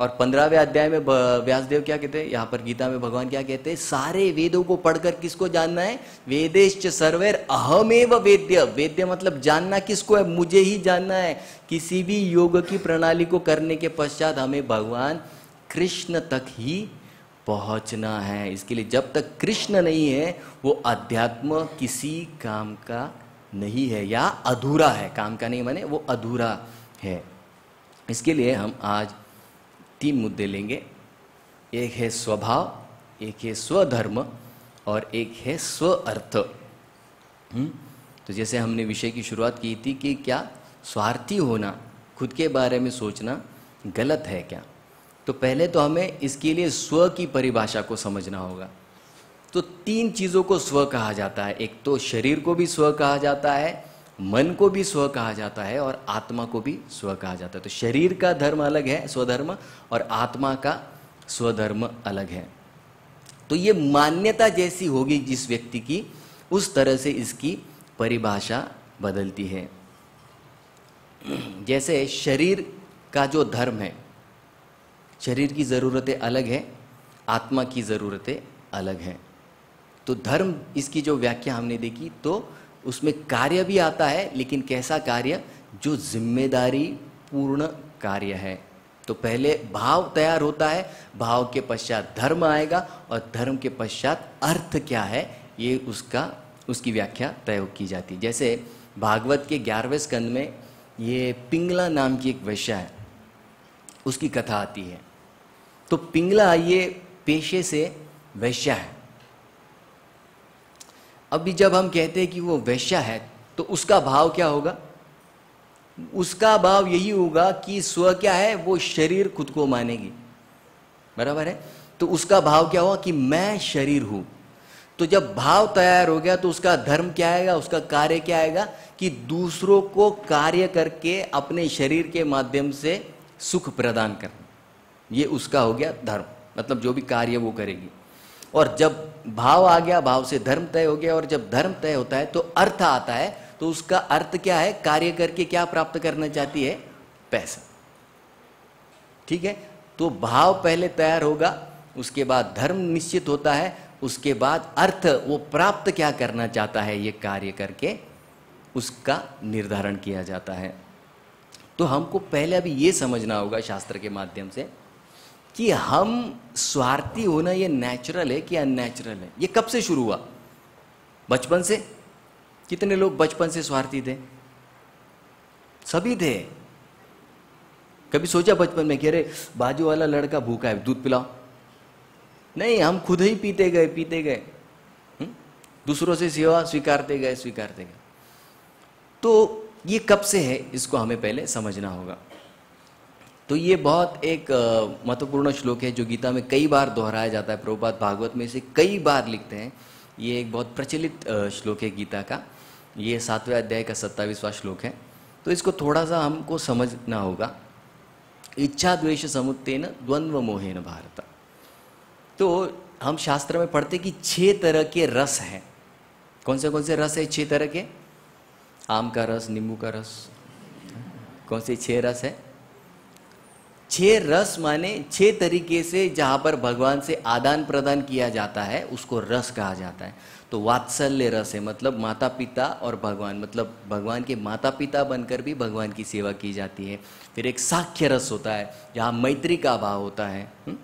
और पंद्रहवें अध्याय में व्यासदेव क्या कहते हैं? यहाँ पर गीता में भगवान क्या कहते हैं? सारे वेदों को पढ़कर किसको जानना है? वेदेश सर्वेर अहमेव वेद्य। वेद्य मतलब जानना किसको है? मुझे ही जानना है। किसी भी योग की प्रणाली को करने के पश्चात हमें भगवान कृष्ण तक ही पहुँचना है। इसके लिए जब तक कृष्ण नहीं है, वो अध्यात्म किसी काम का नहीं है या अधूरा है। काम का नहीं माने, वो अधूरा है। इसके लिए हम आज तीन मुद्दे लेंगे। एक है स्वभाव, एक है स्वधर्म और एक है स्व अर्थ हम्म? तो जैसे हमने विषय की शुरुआत की थी कि क्या स्वार्थी होना, खुद के बारे में सोचना गलत है क्या? तो पहले तो हमें इसके लिए स्व की परिभाषा को समझना होगा। तो तीन चीज़ों को स्व कहा जाता है। एक तो शरीर को भी स्व कहा जाता है मन को भी स्व कहा जाता है और आत्मा को भी स्व कहा जाता है। तो शरीर का धर्म अलग है, स्वधर्म, और आत्मा का स्वधर्म अलग है। तो ये मान्यता जैसी होगी जिस व्यक्ति की, उस तरह से इसकी परिभाषा बदलती है। जैसे शरीर का जो धर्म है, शरीर की ज़रूरतें अलग है, आत्मा की ज़रूरतें अलग हैं। तो धर्म, इसकी जो व्याख्या हमने देखी तो उसमें कार्य भी आता है, लेकिन कैसा कार्य? जो ज़िम्मेदारी पूर्ण कार्य है। तो पहले भाव तैयार होता है, भाव के पश्चात धर्म आएगा और धर्म के पश्चात अर्थ क्या है, ये उसका, उसकी व्याख्या तय की जाती है। जैसे भागवत के ग्यारहवें स्कंद में ये पिंगला नाम की एक वैश्या है, उसकी कथा आती है। तो पिंगला ये पेशे से वैश्या है। अभी जब हम कहते हैं कि वो वैश्या है तो उसका भाव क्या होगा? उसका भाव यही होगा कि स्व क्या है, वो शरीर खुद को मानेगी। बराबर है? तो उसका भाव क्या हुआ कि मैं शरीर हूँ। तो जब भाव तैयार हो गया तो उसका धर्म क्या आएगा, उसका कार्य क्या आएगा? कि दूसरों को कार्य करके अपने शरीर के माध्यम से सुख प्रदान करना। ये उसका हो गया धर्म। मतलब जो भी कार्य वो करेगी। और जब भाव आ गया, भाव से धर्म तय हो गया और जब धर्म तय होता है तो अर्थ आता है तो उसका अर्थ क्या है? कार्य करके क्या प्राप्त करना चाहती है? पैसा। ठीक है? तो भाव पहले तैयार होगा, उसके बाद धर्म निश्चित होता है, उसके बाद अर्थ, वो प्राप्त क्या करना चाहता है, ये कार्य करके उसका निर्धारण किया जाता है। तो हमको पहले अभी ये समझना होगा शास्त्र के माध्यम से कि हम स्वार्थी होना ये नेचुरल है कि अननेचुरल है? ये कब से शुरू हुआ? बचपन से? कितने लोग बचपन से स्वार्थी थे? सभी थे। कभी सोचा बचपन में कि अरे, बाजू वाला लड़का भूखा है, दूध पिलाओ। नहीं, हम खुद ही पीते गए पीते गए। हम्म? दूसरों से सेवा स्वीकारते गए स्वीकारते गए। तो ये कब से है? इसको हमें पहले समझना होगा। तो ये बहुत एक महत्वपूर्ण श्लोक है जो गीता में कई बार दोहराया जाता है। प्रभुपात भागवत में इसे कई बार लिखते हैं। ये एक बहुत प्रचलित श्लोक है गीता का। ये सातवें अध्याय का सत्तावीसवा श्लोक है। तो इसको थोड़ा सा हमको समझना होगा। इच्छा द्वेष समुत्तेन द्वंद्व मोहेन भारत। तो हम शास्त्र में पढ़ते कि छह तरह के रस हैं। कौन से कौन से रस है छह तरह के? आम का रस, नींबू का रस। कौन से छह रस है? छह रस माने छह तरीके से जहाँ पर भगवान से आदान प्रदान किया जाता है, उसको रस कहा जाता है। तो वात्सल्य रस है मतलब माता पिता और भगवान मतलब भगवान के माता पिता बनकर भी भगवान की सेवा की जाती है। फिर एक साख्य रस होता है, जहाँ मैत्री का भाव होता है हुँ?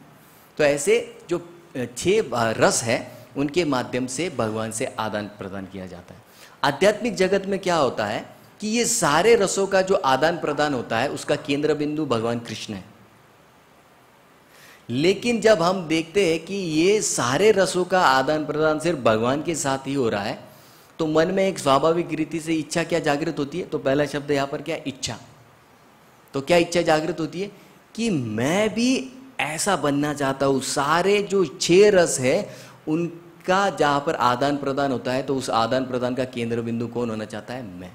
तो ऐसे जो छह रस है, उनके माध्यम से भगवान से आदान प्रदान किया जाता है। आध्यात्मिक जगत में क्या होता है कि ये सारे रसों का जो आदान प्रदान होता है, उसका केंद्र बिंदु भगवान कृष्ण है। लेकिन जब हम देखते हैं कि ये सारे रसों का आदान प्रदान सिर्फ़ भगवान के साथ ही हो रहा है तो मन में एक स्वाभाविक रीति से इच्छा क्या जागृत होती है? तो पहला शब्द यहाँ पर क्या? इच्छा। तो क्या इच्छा जागृत होती है? कि मैं भी ऐसा बनना चाहता हूँ। सारे जो छह रस है, उनका जहाँ पर आदान प्रदान होता है तो उस आदान प्रदान का केंद्र बिंदु कौन होना चाहता है? मैं।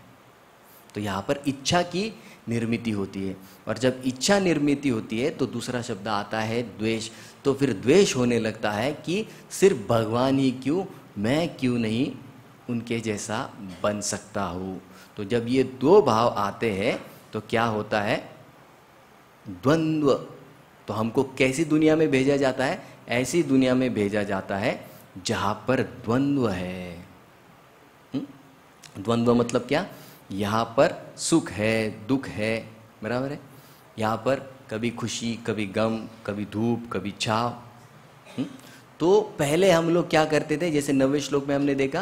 तो यहाँ पर इच्छा की निर्मित होती है। और जब इच्छा निर्मित होती है तो दूसरा शब्द आता है द्वेष। तो फिर द्वेष होने लगता है कि सिर्फ़ भगवान ही क्यों, मैं क्यों नहीं उनके जैसा बन सकता हूँ? तो जब ये दो भाव आते हैं तो क्या होता है? द्वंद्व। तो हमको कैसी दुनिया में भेजा जाता है? ऐसी दुनिया में भेजा जाता है जहाँ पर द्वंद्व है। हम्म? द्वंद्व मतलब क्या? यहाँ पर सुख है, दुख है, बराबर है? यहाँ पर कभी खुशी, कभी गम, कभी धूप, कभी छाव हम्म? तो पहले हम लोग क्या करते थे? जैसे नवे श्लोक में हमने देखा,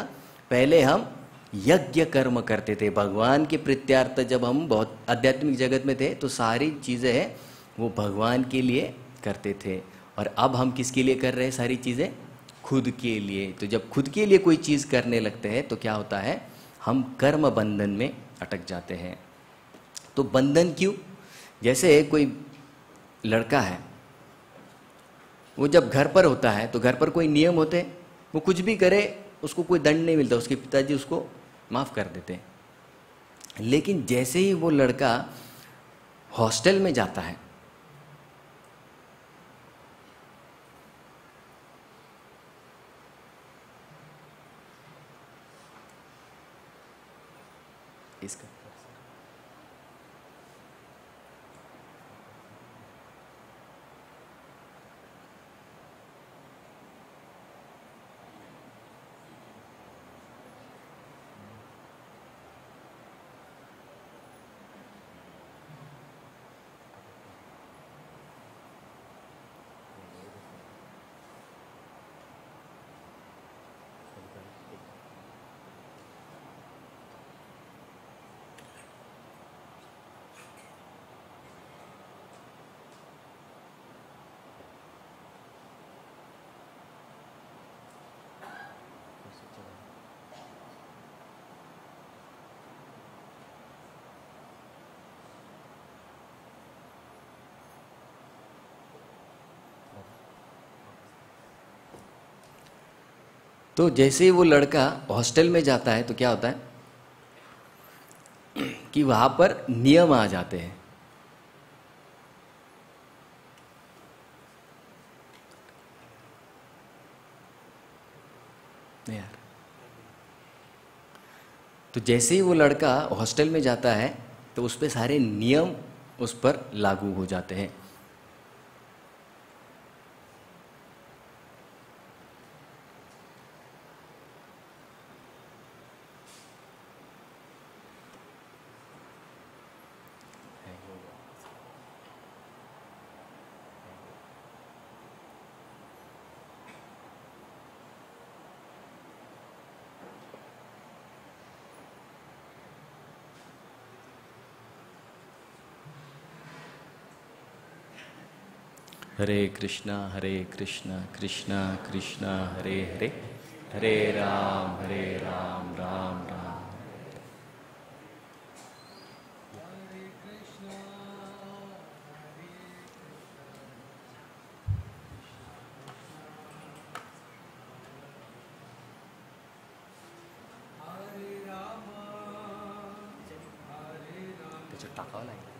पहले हम यज्ञ कर्म करते थे। भगवान के प्रत्यार्थ जब हम बहुत आध्यात्मिक जगत में थे तो सारी चीज़ें हैं, वो भगवान के लिए करते थे। और अब हम किसके लिए कर रहे हैं सारी चीज़ें? खुद के लिए। तो जब खुद के लिए कोई चीज़ करने लगते हैं तो क्या होता है? हम कर्म बंधन में अटक जाते हैं। तो बंधन क्यों? जैसे कोई लड़का है, वो जब घर पर होता है तो घर पर कोई नियम होते हैं, वो कुछ भी करे, उसको कोई दंड नहीं मिलता, उसके पिताजी उसको माफ़ कर देते हैं। लेकिन जैसे ही वो लड़का हॉस्टल में जाता है इसका तो जैसे ही वो लड़का हॉस्टल में जाता है तो क्या होता है? कि वहाँ पर नियम आ जाते हैं। यार। तो जैसे ही वो लड़का हॉस्टल में जाता है तो उस पर सारे नियम उस पर लागू हो जाते हैं। हरे कृष्णा हरे कृष्णा कृष्णा कृष्णा हरे हरे। हरे राम हरे राम राम राम। टाकावं लागेल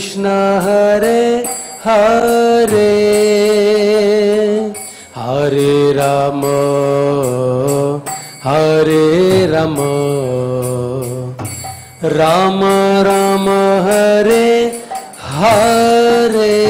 कृष्ण हरे हरे। हरे राम हरे राम। राम राम हरे हरे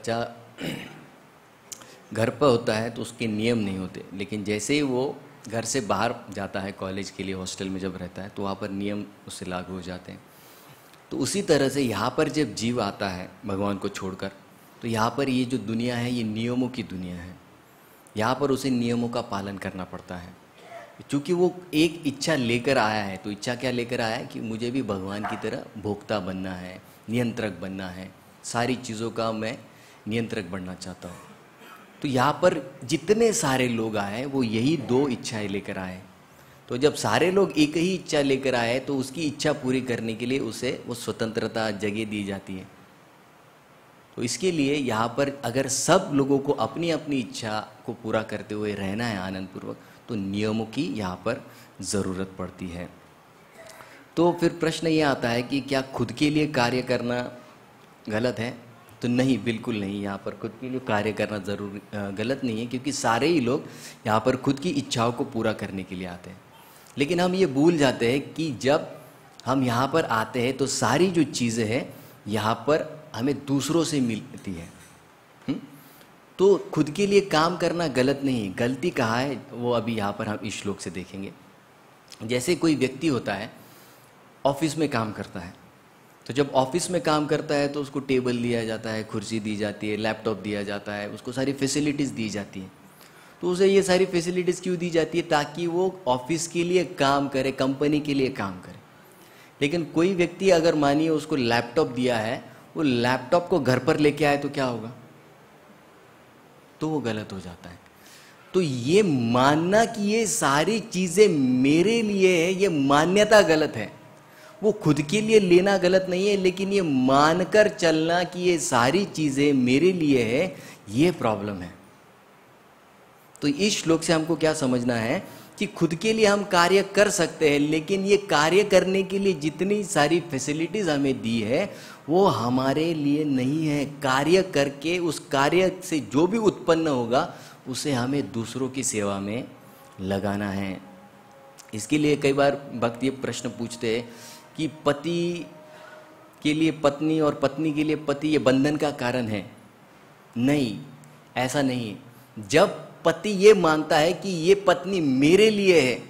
बच्चा घर पर होता है तो उसके नियम नहीं होते। लेकिन जैसे ही वो घर से बाहर जाता है कॉलेज के लिए, हॉस्टल में जब रहता है तो वहाँ पर नियम उससे लागू हो जाते हैं। तो उसी तरह से यहाँ पर जब जीव आता है भगवान को छोड़कर तो यहाँ पर ये जो दुनिया है, ये नियमों की दुनिया है। यहाँ पर उसे नियमों का पालन करना पड़ता है। क्योंकि वो एक इच्छा लेकर आया है तो इच्छा क्या लेकर आया है कि मुझे भी भगवान की तरह भोक्ता बनना है, नियंत्रक बनना है। सारी चीज़ों का मैं नियंत्रक बनना चाहता हूँ। तो यहाँ पर जितने सारे लोग आए वो यही दो इच्छाएँ लेकर आए तो जब सारे लोग एक ही इच्छा लेकर आए तो उसकी इच्छा पूरी करने के लिए उसे वो स्वतंत्रता जगह दी जाती है। तो इसके लिए यहाँ पर अगर सब लोगों को अपनी अपनी इच्छा को पूरा करते हुए रहना है आनंद पूर्वक तो नियमों की यहाँ पर ज़रूरत पड़ती है। तो फिर प्रश्न ये आता है कि क्या खुद के लिए कार्य करना गलत है? तो नहीं, बिल्कुल नहीं। यहाँ पर खुद के लिए कार्य करना ज़रूरी गलत नहीं है, क्योंकि सारे ही लोग यहाँ पर खुद की इच्छाओं को पूरा करने के लिए आते हैं। लेकिन हम ये भूल जाते हैं कि जब हम यहाँ पर आते हैं तो सारी जो चीज़ें हैं, यहाँ पर हमें दूसरों से मिलती है? तो खुद के लिए काम करना गलत नहीं गलती कहाँ है, वो अभी यहाँ पर हम इस श्लोक से देखेंगे। जैसे कोई व्यक्ति होता है, ऑफ़िस में काम करता है तो जब ऑफ़िस में काम करता है तो उसको टेबल दिया जाता है, कुर्सी दी जाती है, लैपटॉप दिया जाता है, उसको सारी फैसिलिटीज़ दी जाती है। तो उसे ये सारी फैसिलिटीज़ क्यों दी जाती है? ताकि वो ऑफ़िस के लिए काम करे कंपनी के लिए काम करे। लेकिन कोई व्यक्ति अगर मानिए उसको लैपटॉप दिया है, वो लैपटॉप को घर पर लेके आए तो क्या होगा? तो वो गलत हो जाता है। तो ये मानना कि ये सारी चीज़ें मेरे लिए है, ये मान्यता गलत है। वो खुद के लिए लेना गलत नहीं है, लेकिन ये मानकर चलना कि ये सारी चीज़ें मेरे लिए है, ये प्रॉब्लम है। तो इस श्लोक से हमको क्या समझना है कि खुद के लिए हम कार्य कर सकते हैं, लेकिन ये कार्य करने के लिए जितनी सारी फैसिलिटीज़ हमें दी है, वो हमारे लिए नहीं है। कार्य करके, उस कार्य से जो भी उत्पन्न होगा, उसे हमें दूसरों की सेवा में लगाना है। इसके लिए कई बार भक्त ये प्रश्न पूछते हैं कि पति के लिए पत्नी और पत्नी के लिए पति ये बंधन का कारण है। नहीं, ऐसा नहीं जब पति ये मानता है कि ये पत्नी मेरे लिए है,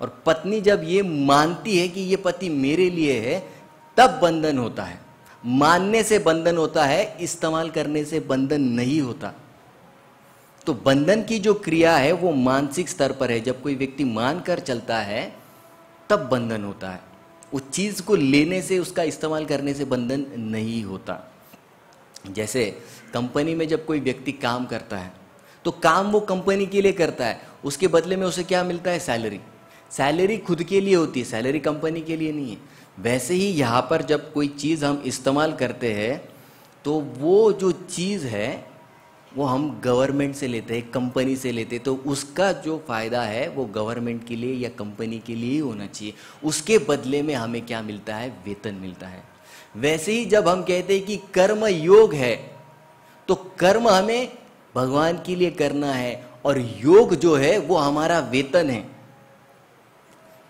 और पत्नी जब ये मानती है कि ये पति मेरे लिए है, तब बंधन होता है। मानने से बंधन होता है, इस्तेमाल करने से बंधन नहीं होता। तो बंधन की जो क्रिया है, वो मानसिक स्तर पर है। जब कोई व्यक्ति मान कर चलता है, तब बंधन होता है। उस चीज़ को लेने से, उसका इस्तेमाल करने से बंधन नहीं होता। जैसे कंपनी में जब कोई व्यक्ति काम करता है तो काम वो कंपनी के लिए करता है। उसके बदले में उसे क्या मिलता है? सैलरी। सैलरी खुद के लिए होती है, सैलरी कंपनी के लिए नहीं है। वैसे ही यहाँ पर जब कोई चीज़ हम इस्तेमाल करते हैं तो वो जो चीज़ है वो हम गवर्नमेंट से लेते हैं कंपनी से लेते हैं तो उसका जो फ़ायदा है, वो गवर्नमेंट के लिए या कंपनी के लिए ही होना चाहिए। उसके बदले में हमें क्या मिलता है? वेतन मिलता है। वैसे ही जब हम कहते हैं कि कर्म योग है तो कर्म हमें भगवान के लिए करना है, और योग जो है, वो हमारा वेतन है।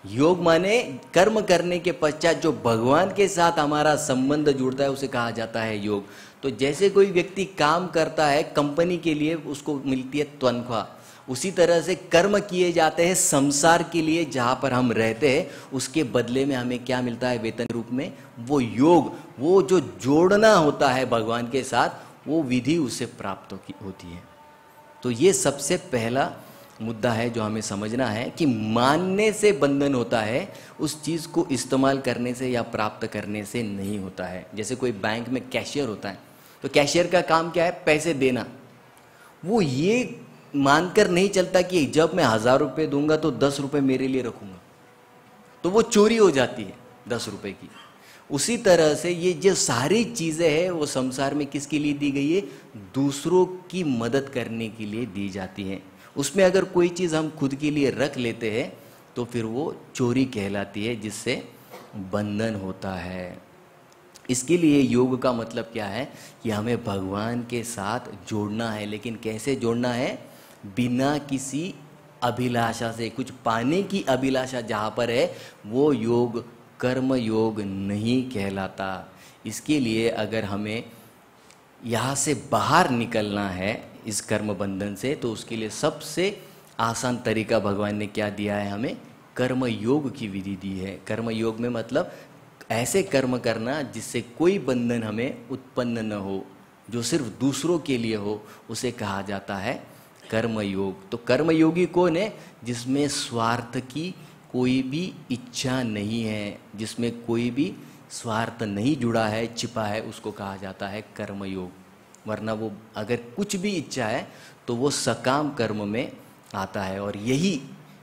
योग माने कर्म करने के पश्चात जो भगवान के साथ हमारा संबंध जुड़ता है, उसे कहा जाता है योग। तो जैसे कोई व्यक्ति काम करता है, कंपनी के लिए उसको मिलती है तनख्वाह। उसी तरह से कर्म किए जाते हैं संसार के लिए, जहाँ पर हम रहते हैं, उसके बदले में हमें क्या मिलता है वेतन रूप में? वो योग, वो जो जोड़ना होता है भगवान के साथ, वो विधि उसे प्राप्त होती है। तो ये सबसे पहला मुद्दा है जो हमें समझना है कि मानने से बंधन होता है, उस चीज़ को इस्तेमाल करने से या प्राप्त करने से नहीं होता है। जैसे कोई बैंक में कैशियर होता है तो कैशियर का काम क्या है? पैसे देना। वो ये मानकर नहीं चलता कि जब मैं हज़ार रुपये दूँगा तो दस रुपये मेरे लिए रखूँगा। तो वो चोरी हो जाती है दस रुपये की। उसी तरह से ये जो सारी चीज़ें हैं, वो संसार में किसके लिए दी गई है? दूसरों की मदद करने के लिए दी जाती हैं। उसमें अगर कोई चीज़ हम खुद के लिए रख लेते हैं तो फिर वो चोरी कहलाती है, जिससे बंधन होता है। इसके लिए योग का मतलब क्या है? कि हमें भगवान के साथ जोड़ना है। लेकिन कैसे जोड़ना है? बिना किसी अभिलाषा से। कुछ पाने की अभिलाषा जहाँ पर है, वो योग कर्म योग नहीं कहलाता। इसके लिए अगर हमें यहाँ से बाहर निकलना है, इस कर्म बंधन से तो उसके लिए सबसे आसान तरीका भगवान ने क्या दिया है हमें? कर्म योग की विधि दी है। कर्म योग में मतलब ऐसे कर्म करना जिससे कोई बंधन हमें उत्पन्न न हो, जो सिर्फ़ दूसरों के लिए हो, उसे कहा जाता है कर्मयोग। तो कर्मयोगी कौन है? जिसमें स्वार्थ की कोई भी इच्छा नहीं है, जिसमें कोई भी स्वार्थ नहीं जुड़ा है, छिपा है, उसको कहा जाता है कर्मयोग। वरना वो अगर कुछ भी इच्छा है तो वो सकाम कर्म में आता है, और यही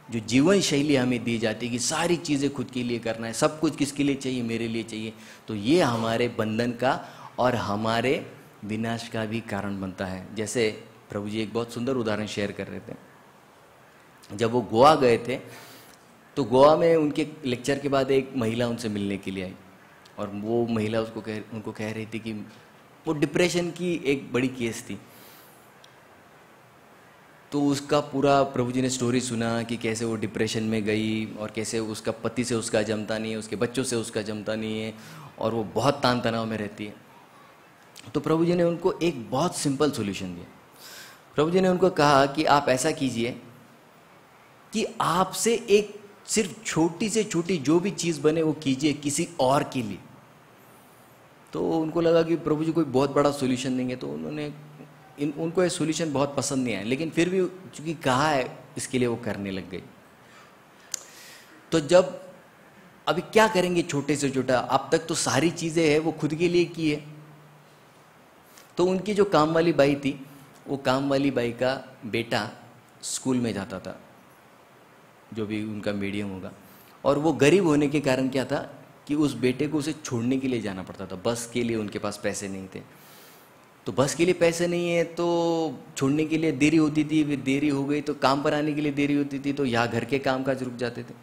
जो जीवन शैली हमें दी जाती है कि सारी चीज़ें खुद के लिए करना है, सब कुछ किसके लिए चाहिए? मेरे लिए चाहिए। तो ये हमारे बंधन का और हमारे विनाश का भी कारण बनता है। जैसे प्रभु जी एक बहुत सुंदर उदाहरण शेयर कर रहे थे। जब वो गोवा गए थे तो गोवा में उनके लेक्चर के बाद एक महिला उनसे मिलने के लिए आई और वो महिला उसको कह, उनको कह रही थी कि वो डिप्रेशन की एक बड़ी केस थी। तो उसका पूरा प्रभु जी ने स्टोरी सुना कि कैसे वो डिप्रेशन में गई और कैसे उसका पति से उसका जमता नहीं है, उसके बच्चों से उसका जमता नहीं है और वो बहुत तान तनाव में रहती है। तो प्रभु जी ने उनको एक बहुत सिंपल सोल्यूशन दिया। प्रभु जी ने उनको कहा कि आप ऐसा कीजिए कि आपसे एक सिर्फ़ छोटी से छोटी जो भी चीज़ बने वो कीजिए किसी और के लिए। तो उनको लगा कि प्रभु जी कोई बहुत बड़ा सोल्यूशन देंगे तो उन्होंने इन, उनको ये सोल्यूशन बहुत पसंद नहीं आया लेकिन फिर भी चूँकि कहा है, इसके लिए वो करने लग गई। तो जब, अभी क्या करेंगे छोटे से छोटा? अब तक तो सारी चीज़ें है, वो खुद के लिए की है। तो उनकी जो काम वाली बाई थी, वो काम वाली बाई का बेटा स्कूल में जाता था, जो भी उनका मीडियम होगा। और वो गरीब होने के कारण क्या था कि उस बेटे को उसे छोड़ने के लिए जाना पड़ता था, बस के लिए उनके पास पैसे नहीं थे। तो बस के लिए पैसे नहीं है तो छोड़ने के लिए देरी होती थी, फिर देरी हो गई तो काम पर आने के लिए देरी होती थी तो यहाँ घर के काम काज रुक जाते थे।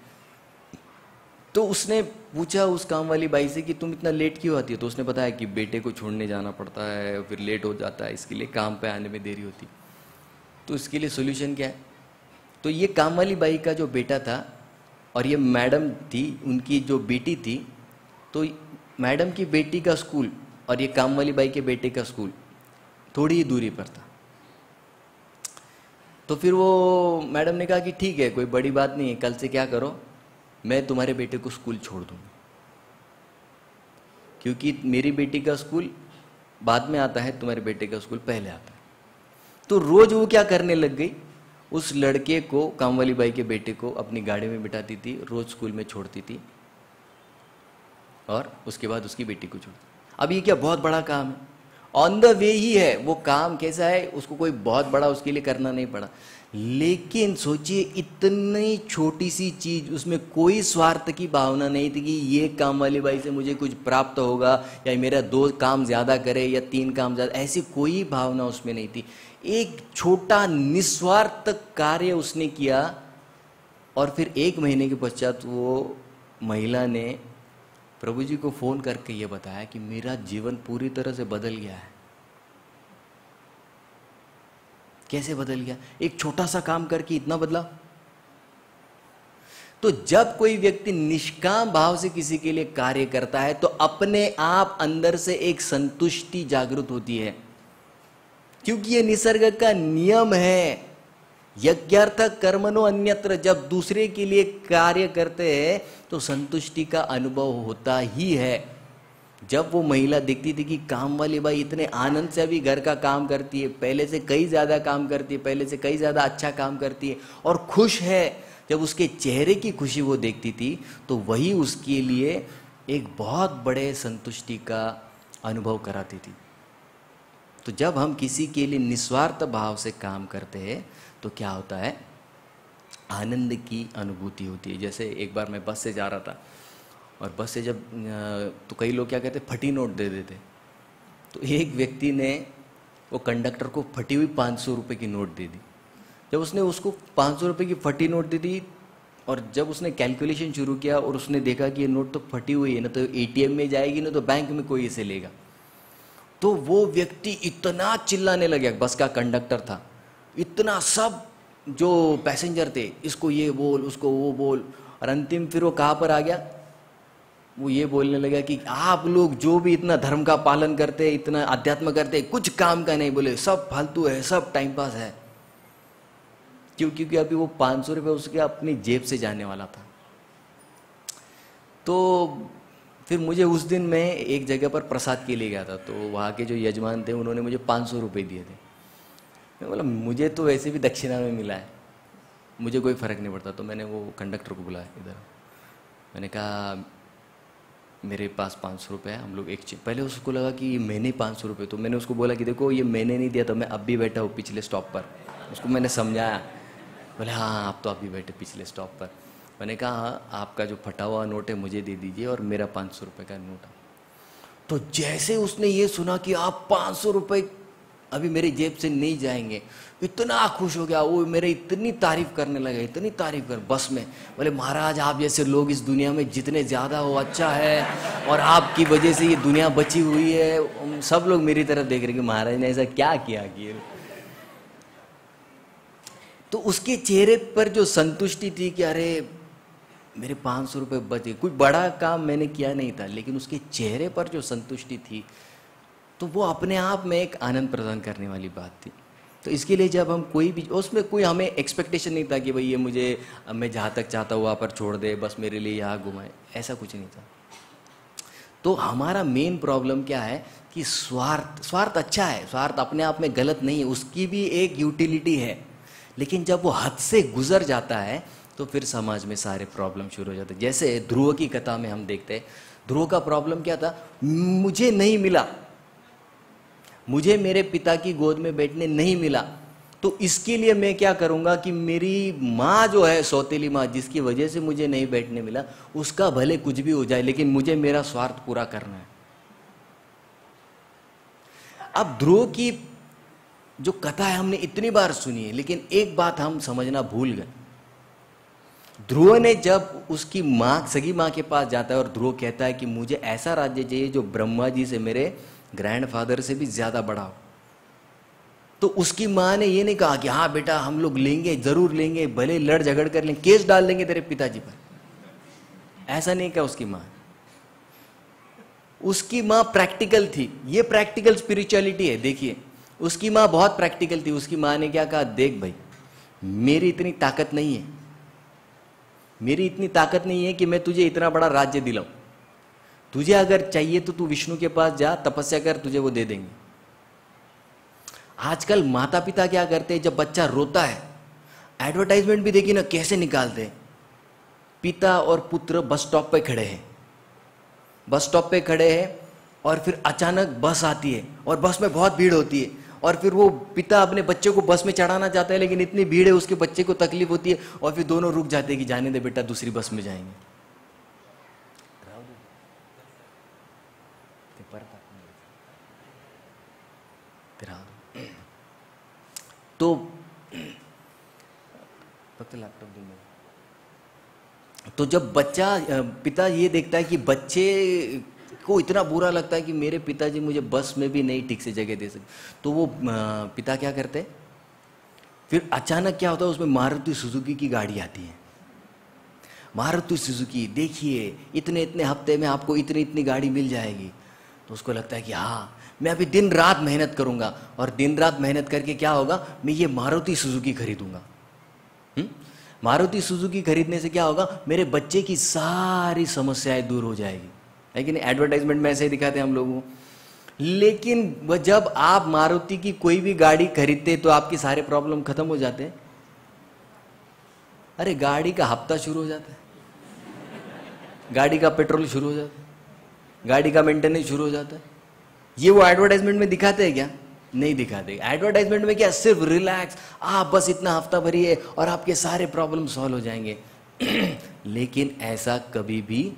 तो उसने पूछा उस काम वाली बाई से कि तुम इतना लेट क्यों आती हो? तो उसने बताया कि बेटे को छोड़ने जाना पड़ता है, फिर लेट हो जाता है, इसके लिए काम पे आने में देरी होती। तो इसके लिए सोल्यूशन क्या है? तो ये काम वाली बाई का जो बेटा था, और ये मैडम थी, उनकी जो बेटी थी तो मैडम की बेटी का स्कूल, और ये काम वाली बाई के बेटे का स्कूल थोड़ी ही दूरी पर था। तो फिर वो मैडम ने कहा कि ठीक है, कोई बड़ी बात नहीं है, कल से क्या करो, मैं तुम्हारे बेटे को स्कूल छोड़ दूँगी। क्योंकि मेरी बेटी का स्कूल बाद में आता है, तुम्हारे बेटे का स्कूल पहले आता है। तो रोज वो क्या करने लग गई? उस लड़के को काम वाली बाई के बेटे को अपनी गाड़ी में बिठाती थी, रोज स्कूल में छोड़ती थी, और उसके बाद उसकी बेटी को छोड़ती अब ये क्या बहुत बड़ा काम है? ऑन द वे ही है। वो काम कैसा है? उसको कोई बहुत बड़ा उसके लिए करना नहीं पड़ा। लेकिन सोचिए, इतनी छोटी सी चीज़, उसमें कोई स्वार्थ की भावना नहीं थी कि ये काम वाली बाई से मुझे कुछ प्राप्त होगा, या मेरा दो काम ज़्यादा करे, या तीन काम ज़्यादा। ऐसी कोई भावना उसमें नहीं थी। एक छोटा निस्वार्थ कार्य उसने किया, और फिर एक महीने के पश्चात वो महिला ने प्रभु जी को फ़ोन करके ये बताया कि मेरा जीवन पूरी तरह से बदल गया है। कैसे बदल गया? एक छोटा सा काम करके इतना बदला। तो जब कोई व्यक्ति निष्काम भाव से किसी के लिए कार्य करता है तो अपने आप अंदर से एक संतुष्टि जागृत होती है। क्योंकि यह निसर्ग का नियम है। यज्ञार्थ कर्मनो अन्यत्र जब दूसरे के लिए कार्य करते हैं तो संतुष्टि का अनुभव होता ही है। जब वो महिला देखती थी कि काम वाली भाई इतने आनंद से अभी घर का काम करती है, पहले से कई ज़्यादा काम करती है, पहले से कई ज़्यादा अच्छा काम करती है और खुश है, जब उसके चेहरे की खुशी वो देखती थी तो वही उसके लिए एक बहुत बड़े संतुष्टि का अनुभव कराती थी। तो जब हम किसी के लिए निस्वार्थ भाव से काम करते हैं तो क्या होता है? आनंद की अनुभूति होती है। जैसे एक बार मैं बस से जा रहा था और बस से जब तो कई लोग क्या कहते फटी नोट दे देते। तो एक व्यक्ति ने वो कंडक्टर को फटी हुई पाँच सौ रुपये की नोट दे दी। जब उसने उसको पाँच सौ रुपये की फटी नोट दे दी और जब उसने कैलकुलेशन शुरू किया और उसने देखा कि ये नोट तो फटी हुई है, ना तो एटीएम में जाएगी, ना तो बैंक में कोई इसे लेगा। तो वो व्यक्ति इतना चिल्लाने लगे बस का कंडक्टर था। इतना सब जो पैसेंजर थे, इसको ये बोल, उसको वो बोल। और अंतिम फिर वो कहाँ पर आ गया? वो ये बोलने लगा कि आप लोग जो भी इतना धर्म का पालन करते, इतना अध्यात्म करते, कुछ काम का नहीं बोले। सब फालतू है, सब टाइम पास है। क्यों? क्योंकि अभी वो पाँच सौ रुपये उसके अपनी जेब से जाने वाला था। तो फिर मुझे उस दिन मैं एक जगह पर प्रसाद के लिए गया था। तो वहाँ के जो यजमान थे, उन्होंने मुझे पाँच सौ रुपये दिए थे। मैं बोला मुझे तो वैसे भी दक्षिणा में मिला है। मुझे कोई फ़र्क नहीं पड़ता तो मैंने वो कंडक्टर को बुलाया इधर। मैंने कहा, मेरे पास पाँच सौ रुपये है, हम लोग एक पहले उसको लगा कि मैंने पाँच सौ रुपये तो मैंने उसको बोला कि देखो, ये मैंने नहीं दिया तो मैं अब भी बैठा हूँ पिछले स्टॉप पर। उसको मैंने समझाया। बोले हाँ आप तो अभी बैठे पिछले स्टॉप पर। मैंने कहा हाँ आपका जो फटा हुआ नोट है, मुझे दे दीजिए और मेरा पाँच सौ रुपये का नोट तो जैसे उसने ये सुना कि आप पाँच सौ रुपये अभी मेरी जेब से नहीं जाएँगे। इतना खुश हो गया, वो मेरे इतनी तारीफ़ करने लगे, इतनी तारीफ़ कर, बस में। बोले, महाराज, आप जैसे लोग इस दुनिया में जितने ज़्यादा हो अच्छा है और आपकी वजह से ये दुनिया बची हुई है सब लोग मेरी तरफ़ देख रहे कि महाराज ने ऐसा क्या किया, कि तो उसके चेहरे पर जो संतुष्टि थी कि, अरे, मेरे पाँच सौ रुपये बचे। कोई बड़ा काम मैंने किया नहीं था, लेकिन उसके चेहरे पर जो संतुष्टि थी तो वो अपने आप में एक आनंद प्रदान करने वाली बात थी। तो इसके लिए जब हम कोई भी, उसमें कोई हमें एक्सपेक्टेशन नहीं था कि भाई ये मुझे मैं जहाँ तक चाहता हूँ वहाँ पर छोड़ दे, बस मेरे लिए यहाँ घुमाए, ऐसा कुछ नहीं था। तो हमारा मेन प्रॉब्लम क्या है कि स्वार्थ स्वार्थ अच्छा है, स्वार्थ अपने आप में गलत नहीं है, उसकी भी एक यूटिलिटी है। लेकिन जब वो हद से गुजर जाता है तो फिर समाज में सारे प्रॉब्लम शुरू हो जाते जैसे ध्रुव की कथा में हम देखते हैं। ध्रुव का प्रॉब्लम क्या था? मुझे नहीं मिला। मुझे मेरे पिता की गोद में बैठने नहीं मिला तो इसके लिए मैं क्या करूँगा कि मेरी माँ जो है, सौतेली माँ, जिसकी वजह से मुझे नहीं बैठने मिला, उसका भले कुछ भी हो जाए, लेकिन मुझे मेरा स्वार्थ पूरा करना है। अब ध्रुव की जो कथा है, हमने इतनी बार सुनी है, लेकिन एक बात हम समझना भूल गए। ध्रुव ने जब उसकी माँ, सगी माँ के पास जाता है और ध्रुव कहता है कि मुझे ऐसा राज्य चाहिए जो ब्रह्मा जी से मेरे ग्रैंडफादर से भी ज़्यादा बड़ा हो। तो उसकी माँ ने ये नहीं कहा कि हाँ बेटा, हम लोग लेंगे, ज़रूर लेंगे, भले लड़ झगड़ कर लेंगे केस डाल देंगे तेरे पिताजी पर। ऐसा नहीं कहा उसकी माँ। उसकी माँ प्रैक्टिकल थी। ये प्रैक्टिकल स्पिरिचुअलिटी है, देखिए। उसकी माँ बहुत प्रैक्टिकल थी। उसकी माँ ने क्या कहा, देख भाई, मेरी इतनी ताकत नहीं है। मेरी इतनी ताकत नहीं है कि मैं तुझे इतना बड़ा राज्य दिलाऊं। तुझे अगर चाहिए तो तू विष्णु के पास जा, तपस्या कर, तुझे वो दे देंगे। आजकल माता पिता क्या करते हैं, जब बच्चा रोता है एडवर्टाइजमेंट भी देखिए ना, कैसे निकालते पिता और पुत्र बस स्टॉप पे खड़े हैं। बस स्टॉप पे खड़े हैं और फिर अचानक बस आती है और बस में बहुत भीड़ होती है और फिर वो पिता अपने बच्चे को बस में चढ़ाना चाहता है, लेकिन इतनी भीड़ है, उसके बच्चे को तकलीफ़ होती है और फिर दोनों रुक जाते हैं कि जाने दे बेटा, दूसरी बस में जाएँगे। तो लैपटॉप तो जब बच्चा पिता ये देखता है कि बच्चे को इतना बुरा लगता है कि मेरे पिताजी मुझे बस में भी नहीं ठीक से जगह दे सकते। तो वो पिता क्या करते फिर अचानक क्या होता है उसमें मारुति सुजुकी की गाड़ी आती है। मारुति सुजुकी देखिए इतने इतने हफ़्ते में आपको इतनी इतनी गाड़ी मिल जाएगी। तो उसको लगता है कि हाँ मैं अभी दिन रात मेहनत करूँगा और दिन रात मेहनत करके क्या होगा? मैं ये मारुति सुजुकी खरीदूँगा? मारुति सुजुकी खरीदने से क्या होगा? मेरे बच्चे की सारी समस्याएँ दूर हो जाएगी। लेकिन एडवर्टाइजमेंट में ऐसे ही दिखाते हैं हम लोगों लेकिन जब आप मारुति की कोई भी गाड़ी खरीदते तो आपके सारे प्रॉब्लम खत्म हो जाते हैं। अरे, गाड़ी का हफ़्ता शुरू हो जाता है। गाड़ी का पेट्रोल शुरू हो जाता है। गाड़ी का मेंटेनेंस शुरू हो जाता है। ये वो एडवर्टाइजमेंट में दिखाते हैं क्या? नहीं दिखाते। एडवर्टाइजमेंट में क्या? सिर्फ़ रिलैक्स आप बस इतना हफ़्ता भरिए और आपके सारे प्रॉब्लम सॉल्व हो जाएँगे। लेकिन ऐसा कभी भी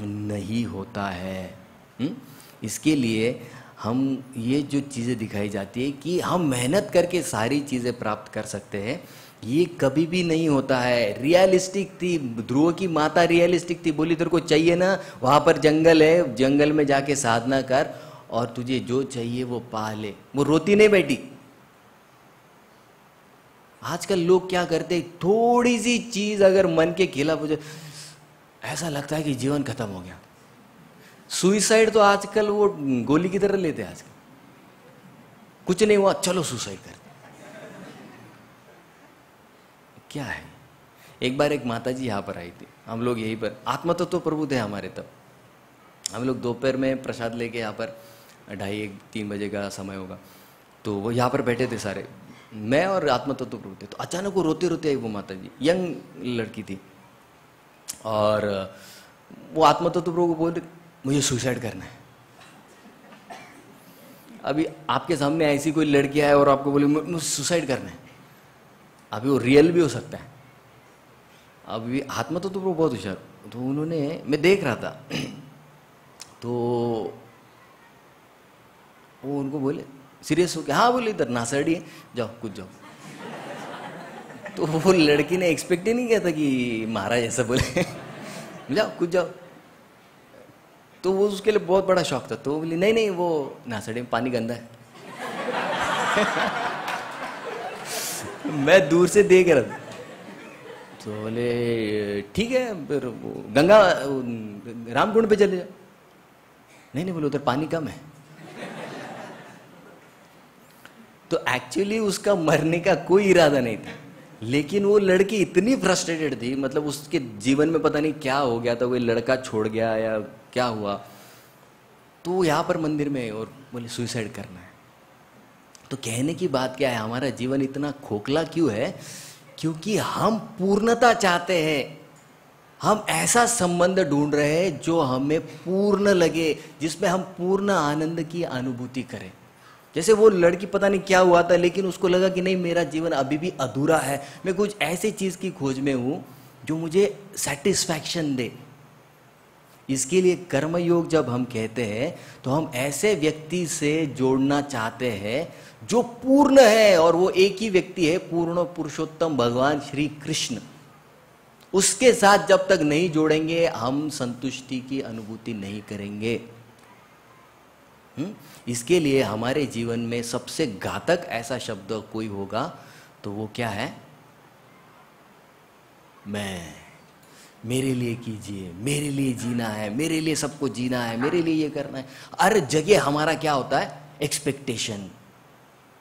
नहीं होता है। हुँ? हम्म? इसके लिए हम ये जो चीज़ें दिखाई जाती है कि हम मेहनत करके सारी चीज़ें प्राप्त कर सकते हैं, ये कभी भी नहीं होता है। रियलिस्टिक थी, ध्रुव की माता रियलिस्टिक थी। बोली, तेरे को चाहिए ना, वहाँ पर जंगल है, जंगल में जाके साधना कर और तुझे जो चाहिए वो पा ले। वो रोती नहीं बैठी। आजकल लोग क्या करते थोड़ी सी चीज़ अगर मन के खिलाफ हो जाए ऐसा लगता है कि जीवन खत्म हो गया। सुइसाइड तो आजकल वो गोली की तरह लेते हैं आजकल। कुछ नहीं हुआ चलो सुसाइड कर क्या है? एक बार एक माता जी यहाँ पर आई थी। हम लोग यहीं पर। आत्मा तो, तो प्रभु थे हमारे तब। हम लोग दोपहर में प्रसाद लेके यहाँ पर ढाई एक, तीन बजे का समय होगा। तो वो यहाँ पर बैठे थे सारे। मैं और आत्मा तत्व तो प्रभु थे तो अचानक वो रोते रोते आई वो माता जी यंग लड़की थी। और वो आत्मा तत्व प्रभु को बोल मुझे सुसाइड करना है। अभी आपके सामने ऐसी कोई लड़की आए और आपको बोले मुझे सुसाइड करना है। अभी वो रियल भी हो सकता है। अभी आत्मा प्रभु बहुत होशियार। तो उन्होंने, मैं देख रहा था। तो वो उनको बोले सीरियस हो गया हाँ बोले, इधर नासड़ी है। जाओ, कुछ जाओ। तो वो लड़की ने एक्सपेक्ट ही नहीं किया था कि महाराज ऐसा बोले। जाओ, कुछ जाओ। तो वो उसके लिए बहुत बड़ा शौक था। तो वो बोली, नहीं नहीं, वो नासड़ी में पानी गंदा है। मैं दूर से देख रहा था। तो बोले, ठीक है, फिर गंगा, रामकुंड पे चले जाओ। नहीं नहीं, बोले, उधर पानी कम है। तो एक्चुअली उसका मरने का कोई इरादा नहीं था। लेकिन वो लड़की इतनी फ्रस्ट्रेटेड थी मतलब उसके जीवन में पता नहीं क्या हो गया था वो लड़का छोड़ गया या क्या हुआ। तो यहाँ पर मंदिर में और बोले सुइसाइड करना है। तो कहने की बात क्या है, हमारा जीवन इतना खोखला क्यों है? क्योंकि हम पूर्णता चाहते हैं। हम ऐसा संबंध ढूंढ रहे हैं जो हमें पूर्ण लगे, जिसमें हम पूर्ण आनंद की अनुभूति करें। जैसे वो लड़की पता नहीं क्या हुआ था, लेकिन उसको लगा कि नहीं, मेरा जीवन अभी भी अधूरा है। मैं कुछ ऐसी चीज़ की खोज में हूँ जो मुझे सेटिस्फैक्शन दे। इसके लिए कर्मयोग जब हम कहते हैं तो हम ऐसे व्यक्ति से जोड़ना चाहते हैं जो पूर्ण है, और वो एक ही व्यक्ति है, पूर्ण पुरुषोत्तम भगवान श्री कृष्ण। उसके साथ जब तक नहीं जोड़ेंगे, हम संतुष्टि की अनुभूति नहीं करेंगे। हुँ? इसके लिए हमारे जीवन में सबसे घातक ऐसा शब्द कोई होगा तो वो क्या है? मैं। मेरे लिए कीजिए, मेरे लिए जीना है, मेरे लिए सबको जीना है, मेरे लिए ये करना है। हर जगह हमारा क्या होता है? एक्सपेक्टेशन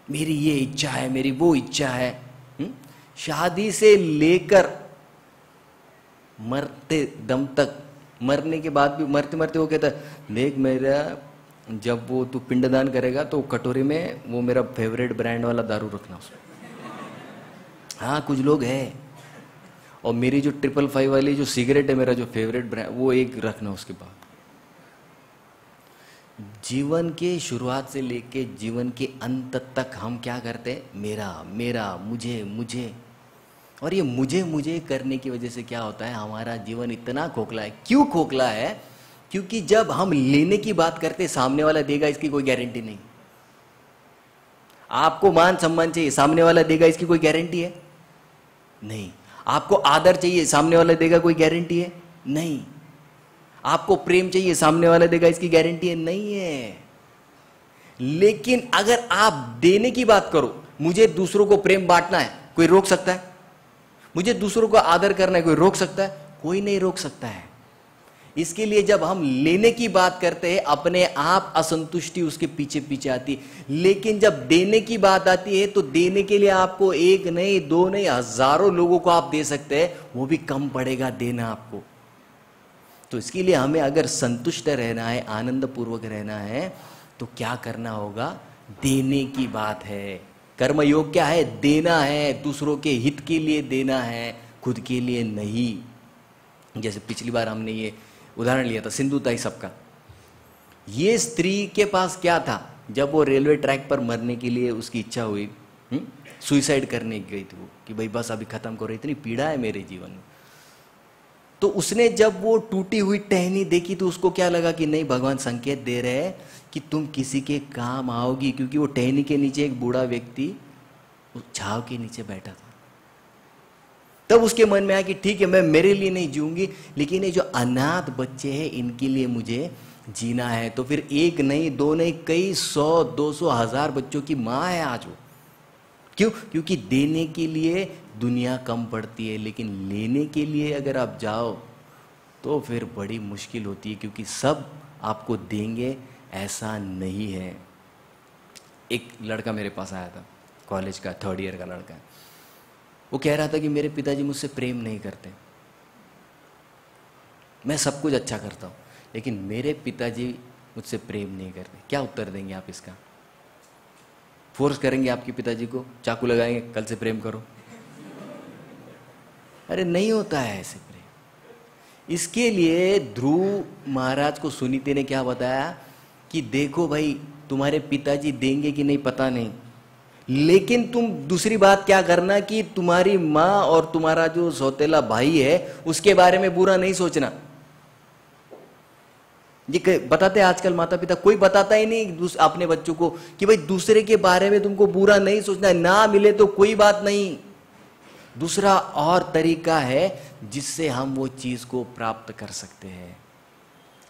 मेरी ये इच्छा है, मेरी वो इच्छा है। हुँ? शादी से लेकर मरते दम तक, मरने के बाद भी मरते मरते वो कहता देख मेरा जब वो तू पिंडदान करेगा तो कटोरे में वो मेरा फेवरेट ब्रांड वाला दारू रखना उसमें। हाँ कुछ लोग हैं। और मेरी जो ट्रिपल फाइव वाली जो सिगरेट है, मेरा जो फेवरेट ब्रांड वो एक रखना उसके बाद। जीवन के शुरुआत से लेके जीवन के अंत तक हम क्या करते हैं? मेरा मेरा, मुझे मुझे। और ये मुझे मुझे करने की वजह से क्या होता है? हमारा जीवन इतना खोखला है। क्यों खोखला है? क्योंकि जब हम लेने की बात करते सामने वाला देगा, इसकी कोई गारंटी नहीं। आपको मान सम्मान चाहिए, सामने वाला देगा, इसकी कोई गारंटी है? नहीं। आपको आदर चाहिए, सामने वाला देगा, कोई गारंटी है? नहीं। आपको प्रेम चाहिए, सामने वाला देगा, इसकी गारंटी है? नहीं है। लेकिन अगर आप देने की बात करो, मुझे दूसरों को प्रेम बांटना है, कोई रोक सकता है? मुझे दूसरों को आदर करना है, कोई रोक सकता है? कोई नहीं रोक सकता है। इसके लिए जब हम लेने की बात करते हैं, अपने आप असंतुष्टि उसके पीछे पीछे आती लेकिन जब देने की बात आती है तो देने के लिए आपको एक नहीं, दो नहीं, हज़ारों लोगों को आप दे सकते हैं। वो भी कम पड़ेगा देना आपको। तो इसके लिए हमें अगर संतुष्ट रहना है आनंद पूर्वक रहना है तो क्या करना होगा? देने की बात है। कर्म योग क्या है? देना है। दूसरों के हित के लिए देना है, खुद के लिए नहीं। जैसे पिछली बार हमने ये उदाहरण लिया था सिंधु ताई सबका। ये स्त्री के पास क्या था? जब वो रेलवे ट्रैक पर मरने के लिए उसकी इच्छा हुई सुइसाइड हम्म, करने गई थी वो कि भाई बस अभी खत्म करो इतनी पीड़ा है मेरे जीवन में। तो उसने जब वो टूटी हुई टहनी देखी तो उसको क्या लगा कि नहीं भगवान संकेत दे रहे हैं कि तुम किसी के काम आओगी क्योंकि वो टहनी के नीचे एक बूढ़ा व्यक्ति छाव के नीचे बैठा था। तब उसके मन में आया कि ठीक है, मैं मेरे लिए नहीं जीऊँगी, लेकिन ये जो अनाथ बच्चे हैं, इनके लिए मुझे जीना है। तो फिर एक नहीं, दो नहीं, कई सौ, दो सौ, हज़ार बच्चों की माँ है आज वो। क्यों? क्योंकि देने के लिए दुनिया कम पड़ती है, लेकिन लेने के लिए अगर आप जाओ तो फिर बड़ी मुश्किल होती है, क्योंकि सब आपको देंगे, ऐसा नहीं है। एक लड़का मेरे पास आया था, कॉलेज का, थर्ड ईयर का लड़का। वो कह रहा था कि मेरे पिताजी मुझसे प्रेम नहीं करते। मैं सब कुछ अच्छा करता हूँ, लेकिन मेरे पिताजी मुझसे प्रेम नहीं करते। क्या उत्तर देंगे आप इसका? फोर्स करेंगे आपके पिताजी को? चाकू लगाएँगे, कल से प्रेम करो। अरे नहीं होता है ऐसे प्रेम। इसके लिए ध्रुव महाराज को सुनीति ने क्या बताया कि देखो भाई, तुम्हारे पिताजी देंगे कि नहीं पता नहीं। लेकिन तुम दूसरी बात क्या करना कि तुम्हारी माँ और तुम्हारा जो सौतेला भाई है, उसके बारे में बुरा नहीं सोचना। ये बताते आजकल माता पिता कोई बताता ही नहीं अपने बच्चों को कि भाई दूसरे के बारे में तुमको बुरा नहीं सोचना, ना मिले तो कोई बात नहीं। दूसरा और तरीका है जिससे हम वो चीज़ को प्राप्त कर सकते हैं।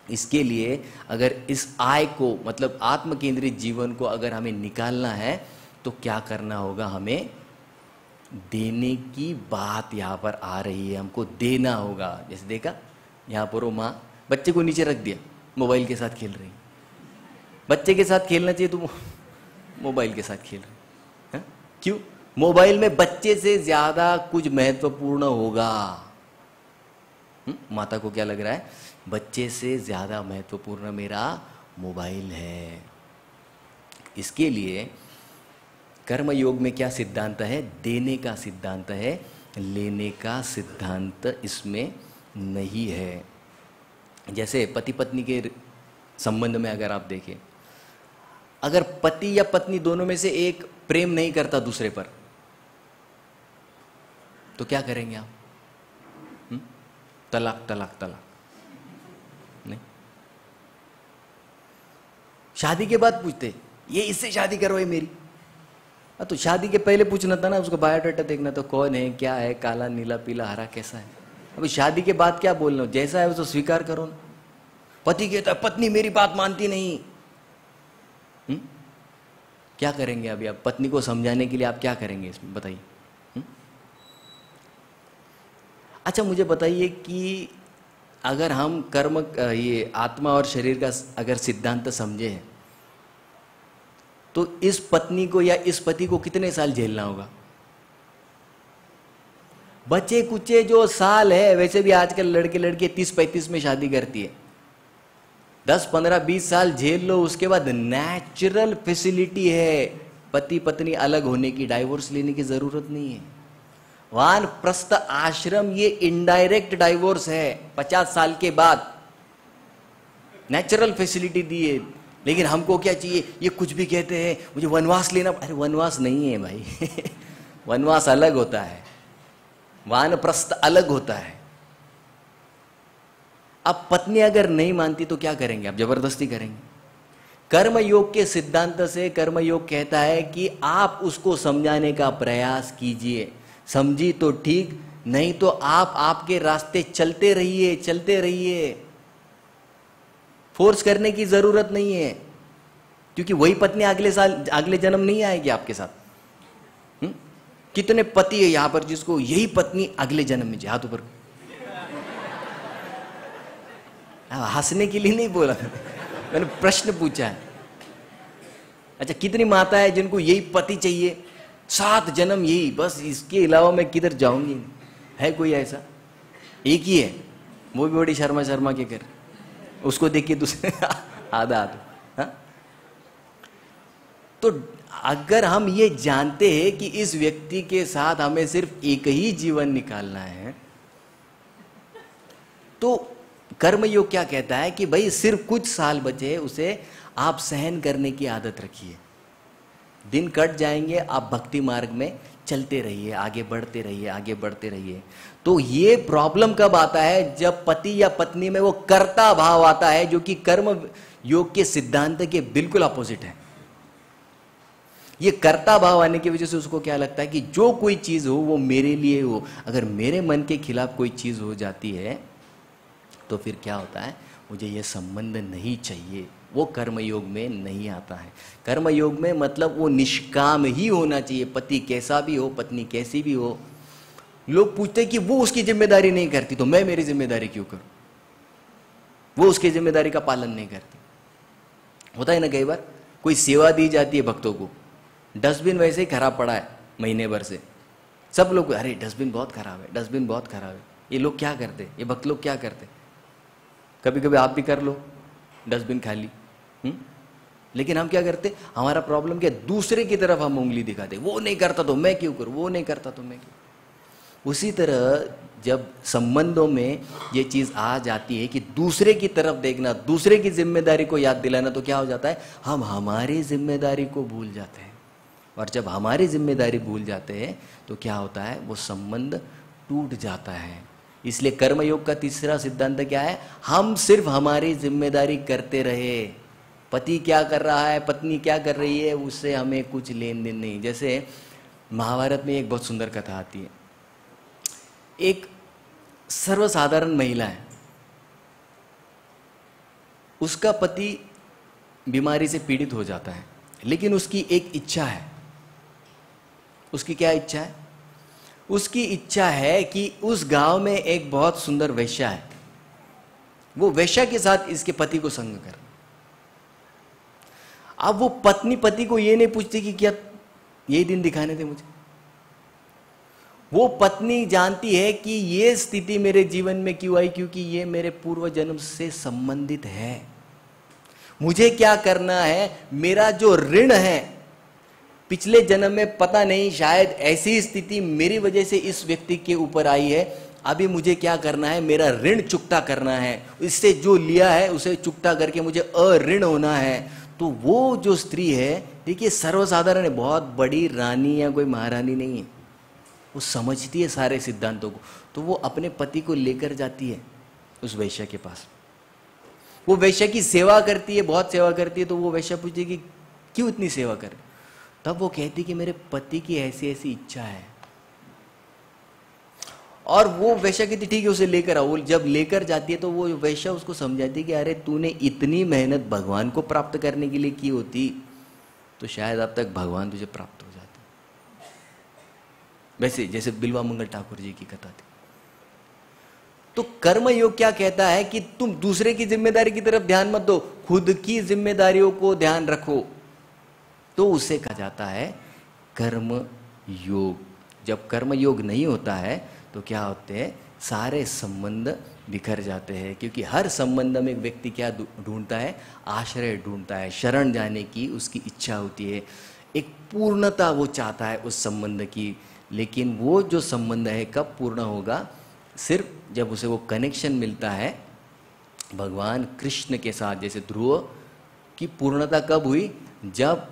इसके लिए अगर इस आय को मतलब आत्म केंद्रित जीवन को अगर हमें निकालना है तो क्या करना होगा हमें? देने की बात यहाँ पर आ रही है, हमको देना होगा। जैसे देखा, यहाँ पर वो माँ बच्चे को नीचे रख दिया, मोबाइल के साथ खेल रही बच्चे के साथ खेलना चाहिए तो मोबाइल के साथ खेल रही है? क्यों? मोबाइल में बच्चे से ज़्यादा कुछ महत्वपूर्ण होगा। हुँ? माता को क्या लग रहा है? बच्चे से ज़्यादा महत्वपूर्ण मेरा मोबाइल है। इसके लिए कर्म योग में क्या सिद्धांत है? देने का सिद्धांत है। लेने का सिद्धांत इसमें नहीं है। जैसे पति पत्नी के संबंध में अगर आप देखें, अगर पति या पत्नी दोनों में से एक प्रेम नहीं करता दूसरे पर तो क्या करेंगे आप? हुँ? तलाक तलाक तलाक। नहीं? शादी के बाद पूछते, ये इससे शादी करो ये मेरी? तो शादी के पहले पूछना था ना, उसको बायोडाटा देखना तो कौन है, क्या है, काला, नीला, पीला, हरा, कैसा है? अभी शादी के बाद क्या बोल बोलना जैसा है उसको स्वीकार करो ना। पति कहता है, पत्नी मेरी बात मानती नहीं। हुँ? क्या करेंगे अभी आप? पत्नी को समझाने के लिए आप क्या करेंगे इसमें? बताइए। अच्छा मुझे बताइए कि अगर हम कर्म, ये आत्मा और शरीर का अगर सिद्धांत समझे तो इस पत्नी को या इस पति को कितने साल झेलना होगा? बच्चे कुचे जो साल है, वैसे भी आजकल लड़के लड़के तीस पैंतीस में शादी करती है। दस, पंद्रह, बीस साल झेल लो, उसके बाद नेचुरल फैसिलिटी है। पति पत्नी अलग होने की डाइवोर्स लेने की ज़रूरत नहीं है। वान प्रस्थ आश्रम ये इनडायरेक्ट डाइवोर्स है। पचास साल के बाद नेचुरल फैसिलिटी दी है लेकिन हमको क्या चाहिए? ये कुछ भी कहते हैं, मुझे वनवास लेना, अरे वनवास नहीं है भाई। वनवास अलग होता है। वानप्रस्थ अलग होता है। अब पत्नी अगर नहीं मानती तो क्या करेंगे? आप ज़बरदस्ती करेंगे। कर्म योग के सिद्धांत से कर्म योग कहता है कि आप उसको समझाने का प्रयास कीजिए। समझी तो ठीक, नहीं तो आप आपके रास्ते चलते रहिए चलते रहिए। फोर्स करने की ज़रूरत नहीं है। क्योंकि वही पत्नी अगले साल, अगले जन्म नहीं आएगी आपके साथ। हुँ? कितने पति है यहाँ पर जिसको यही पत्नी अगले जन्म में हाथ ऊपर। हंसने के लिए नहीं बोला। मैंने प्रश्न पूछा है। अच्छा कितनी माता है जिनको यही पति चाहिए? सात जन्म यही, बस इसके अलावा मैं किधर जाऊँगी? है कोई ऐसा? एक ही है। वो भी बड़ी शर्मा शर्मा के कर उसको देखिए दूसरे आधा आधा हाँ? तो अगर हम ये जानते हैं कि इस व्यक्ति के साथ हमें सिर्फ़ एक ही जीवन निकालना है तो कर्मयोग क्या कहता है कि भाई सिर्फ़ कुछ साल बचे, उसे आप सहन करने की आदत रखिए दिन कट जाएँगे, आप भक्ति मार्ग में चलते रहिए, आगे बढ़ते रहिए, आगे बढ़ते रहिए तो ये प्रॉब्लम कब आता है? जब पति या पत्नी में वो कर्ता भाव आता है, जो कि कर्म योग के सिद्धांत के बिल्कुल अपोजिट है। ये कर्ता भाव आने की वजह से उसको क्या लगता है कि जो कोई चीज़ हो, वो मेरे लिए हो। अगर मेरे मन के खिलाफ कोई चीज़ हो जाती है तो फिर क्या होता है? मुझे ये संबंध नहीं चाहिए। वो कर्मयोग में नहीं आता है। कर्मयोग में मतलब वो निष्काम ही होना चाहिए। पति कैसा भी हो, पत्नी कैसी भी हो लोग पूछते हैं कि वो उसकी ज़िम्मेदारी नहीं करती तो मैं मेरी ज़िम्मेदारी क्यों करूँ? वो उसकी ज़िम्मेदारी का पालन नहीं करती। होता है ना कई बार, कोई सेवा दी जाती है भक्तों को, डस्टबिन वैसे ही खराब पड़ा है महीने भर से। सब लोग, अरे, डस्टबिन बहुत खराब है, डस्टबिन बहुत खराब है। ये लोग क्या करते? ये भक्त लोग क्या करते? कभी कभी आप भी कर लो, डस्टबिन खाली हम्म? लेकिन हम क्या करते? हमारा प्रॉब्लम क्या? दूसरे की तरफ़ हम उंगली दिखाते, वो नहीं करता तो मैं क्यों करूँ? वो नहीं करता तो मैं क्यों उसी तरह जब संबंधों में ये चीज़ आ जाती है कि दूसरे की तरफ़ देखना, दूसरे की ज़िम्मेदारी को याद दिलाना तो क्या हो जाता है? हम हमारी ज़िम्मेदारी को भूल जाते हैं। और जब हमारी ज़िम्मेदारी भूल जाते हैं तो क्या होता है? वो संबंध टूट जाता है। इसलिए कर्मयोग का तीसरा सिद्धांत क्या है? हम सिर्फ़ हमारी ज़िम्मेदारी करते रहे। पति क्या कर रहा है? पत्नी क्या कर रही है? उससे हमें कुछ लेन देन नहीं। जैसे महाभारत में एक बहुत सुंदर कथा आती है। एक सर्वसाधारण महिला है। उसका पति बीमारी से पीड़ित हो जाता है, लेकिन उसकी एक इच्छा है। उसकी क्या इच्छा है? उसकी इच्छा है कि उस गाँव में एक बहुत सुंदर वैश्या है। वो वैश्या के साथ इसके पति को संग कर। अब वो पत्नी पति को ये नहीं पूछती कि क्या ये दिन दिखाने थे मुझे? वो पत्नी जानती है कि ये स्थिति मेरे जीवन में क्यों आई, क्योंकि ये मेरे पूर्व जन्म से संबंधित है। मुझे क्या करना है? मेरा जो ऋण है, पिछले जन्म में पता नहीं, शायद ऐसी स्थिति मेरी वजह से इस व्यक्ति के ऊपर आई है। अभी मुझे क्या करना है? मेरा ऋण चुकता करना है। इससे जो लिया है, उसे चुकता करके मुझे अऋण होना है। तो वो जो स्त्री है, देखिए, सर्वसाधारण है, बहुत बड़ी रानी या कोई महारानी नहीं है। वो समझती है सारे सिद्धांतों को। तो वो अपने पति को लेकर जाती है उस वैश्य के पास। वो वैश्य की सेवा करती है, बहुत सेवा करती है तो वो वैश्य पूछती है कि क्यों इतनी सेवा कर तब वो कहती कि मेरे पति की ऐसी ऐसी इच्छा है। और वो वैश्या कहती ठीक है, उसे लेकर आओ। जब लेकर जाती है तो वो वैश्य उसको समझाती है कि, अरे, तूने इतनी मेहनत भगवान को प्राप्त करने के लिए की होती तो शायद अब तक भगवान तुझे प्राप्त वैसे जैसे बिलवा मंगल ठाकुर जी की कथा थी। तो कर्म योग क्या कहता है कि तुम दूसरे की ज़िम्मेदारी की तरफ़ ध्यान मत दो, खुद की जिम्मेदारियों को ध्यान रखो। तो उसे कहा जाता है कर्म योग जब कर्म योग नहीं होता है तो क्या होते हैं? सारे संबंध बिखर जाते हैं, क्योंकि हर संबंध में एक व्यक्ति क्या ढूंढता है? आश्रय ढूंढता है, शरण जाने की उसकी इच्छा होती है। एक पूर्णता वो चाहता है उस संबंध की। लेकिन वो जो संबंध है, कब पूर्ण होगा, सिर्फ़ जब उसे वो कनेक्शन मिलता है, भगवान कृष्ण के साथ, जैसे ध्रुव, की पूर्णता कब हुई? जब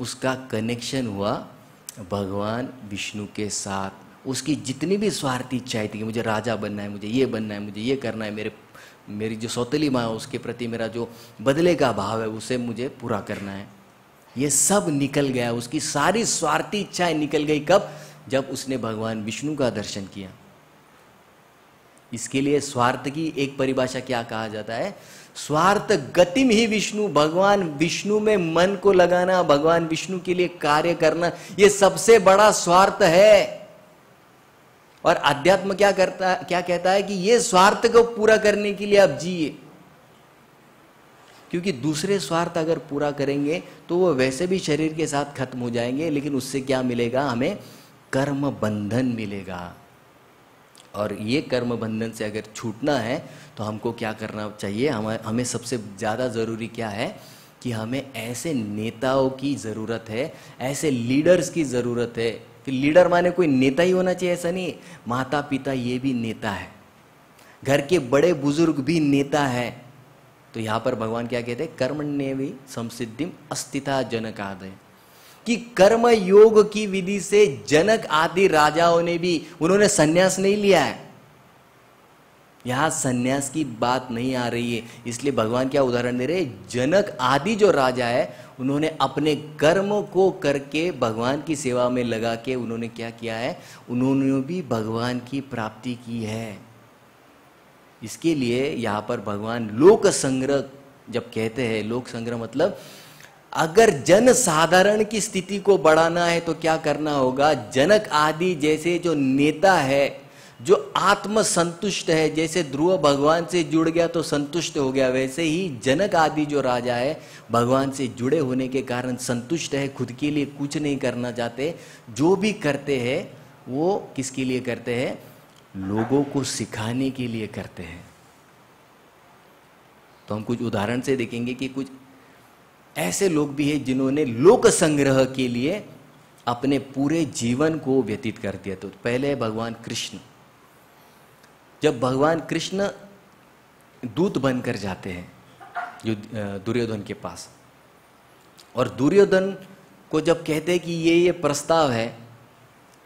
उसका कनेक्शन हुआ भगवान विष्णु के साथ। उसकी जितनी भी स्वार्थी इच्छाएँ थी कि मुझे राजा बनना है, मुझे ये बनना है, मुझे ये करना है, मेरे, मेरी जो सौतेली माँ है, उसके प्रति मेरा जो बदले का भाव है, उसे मुझे पूरा करना है। ये सब निकल गया, उसकी सारी स्वार्थी इच्छाएँ निकल गई, कब? जब उसने भगवान विष्णु का दर्शन किया। इसके लिए स्वार्थ की एक परिभाषा क्या कहा जाता है? स्वार्थ गतिम ही विष्णु, भगवान विष्णु में मन को लगाना, भगवान विष्णु के लिए कार्य करना यह सबसे बड़ा स्वार्थ है। और अध्यात्म क्या करता, क्या कहता है कि यह स्वार्थ को पूरा करने के लिए आप जिए। क्योंकि दूसरे स्वार्थ अगर पूरा करेंगे तो वो वैसे भी शरीर के साथ खत्म हो जाएँगे, लेकिन उससे क्या मिलेगा? हमें कर्म बंधन मिलेगा। और ये कर्म बंधन से अगर छूटना है तो हमको क्या करना चाहिए? हम, हमें सबसे ज़्यादा ज़रूरी क्या है कि हमें ऐसे नेताओं की ज़रूरत है, ऐसे लीडर्स की ज़रूरत है। फिर लीडर माने कोई नेता ही होना चाहिए, ऐसा नहीं। माता पिता ये भी नेता है। घर के बड़े बुज़ुर्ग भी नेता है। तो यहाँ पर भगवान क्या कहते हैं? कर्मण्य भी संसिद्धिम अस्तिता जनकादय कि कर्म योग की विधि से जनक आदि राजाओं ने भी उन्होंने सन्यास नहीं लिया है। यहाँ सन्यास की बात नहीं आ रही है, इसलिए भगवान क्या उदाहरण दे रहे जनक आदि जो राजा है, उन्होंने अपने कर्म को करके भगवान की सेवा में लगा के उन्होंने क्या किया है? उन्होंने भी भगवान की प्राप्ति की है। इसके लिए यहाँ पर भगवान लोक संग्रह, जब कहते हैं, लोक संग्रह मतलब अगर जन साधारण की स्थिति को बढ़ाना है तो क्या करना होगा? जनक आदि जैसे जो नेता है, जो आत्म संतुष्ट है, जैसे ध्रुव भगवान से जुड़ गया तो संतुष्ट हो गया। वैसे ही जनक आदि जो राजा है, भगवान से जुड़े होने के कारण संतुष्ट है, खुद के लिए कुछ नहीं करना चाहते। जो भी करते हैं, वो किसके लिए करते हैं? लोगों को सिखाने के लिए करते हैं। तो हम कुछ उदाहरण से देखेंगे कि कुछ ऐसे लोग भी हैं जिन्होंने लोक संग्रह के लिए अपने पूरे जीवन को व्यतीत कर दिया। तो पहले भगवान कृष्ण। जब भगवान कृष्ण दूत बनकर जाते हैं दुर्योधन के पास, और दुर्योधन को जब कहते हैं कि ये ये प्रस्ताव है,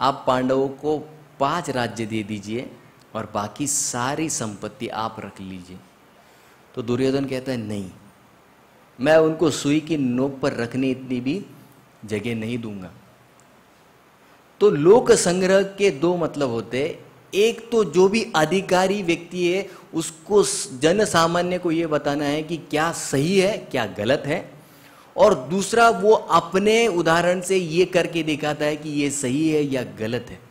आप पांडवों को पाँच राज्य दे दीजिए और बाकी सारी संपत्ति आप रख लीजिए। तो दुर्योधन कहता है, नहीं मैं उनको सुई की नोक पर रखने इतनी भी जगह नहीं दूँगा। तो लोक संग्रह के दो मतलब होते एक तो जो भी अधिकारी व्यक्ति है, उसको जन सामान्य को यह बताना है कि क्या सही है, क्या गलत है। और दूसरा, वो अपने उदाहरण से ये करके दिखाता है कि ये सही है या गलत है।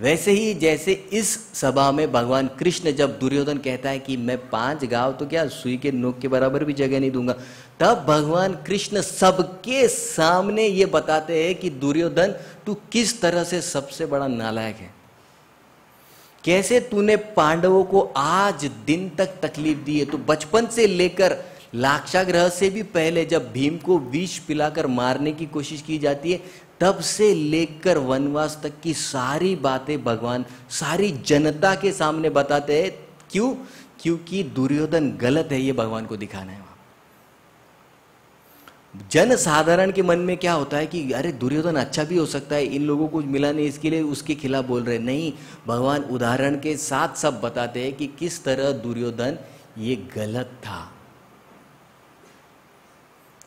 वैसे ही जैसे इस सभा में भगवान कृष्ण जब दुर्योधन कहता है कि मैं पाँच गाँव तो क्या सुई के नोक के बराबर भी जगह नहीं दूँगा, तब भगवान कृष्ण सबके सामने ये बताते हैं कि दुर्योधन, तू किस तरह से सबसे बड़ा नालायक है? कैसे तूने पांडवों को आज दिन तक तकलीफ़ दी है? तो बचपन से लेकर लाक्षाग्रह से भी पहले जब भीम को विष पिलाकर मारने की कोशिश की जाती है तब से लेकर वनवास तक की सारी बातें भगवान, सारी जनता के सामने बताते हैं। क्यों? क्योंकि दुर्योधन गलत है, ये भगवान को दिखाना है वहाँ। जन साधारण के मन में क्या होता है कि अरे दुर्योधन अच्छा भी हो सकता है, इन लोगों को मिला नहीं, इसके लिए उसके खिलाफ बोल रहे नहीं, भगवान उदाहरण के साथ सब बताते हैं कि किस तरह दुर्योधन ये गलत था।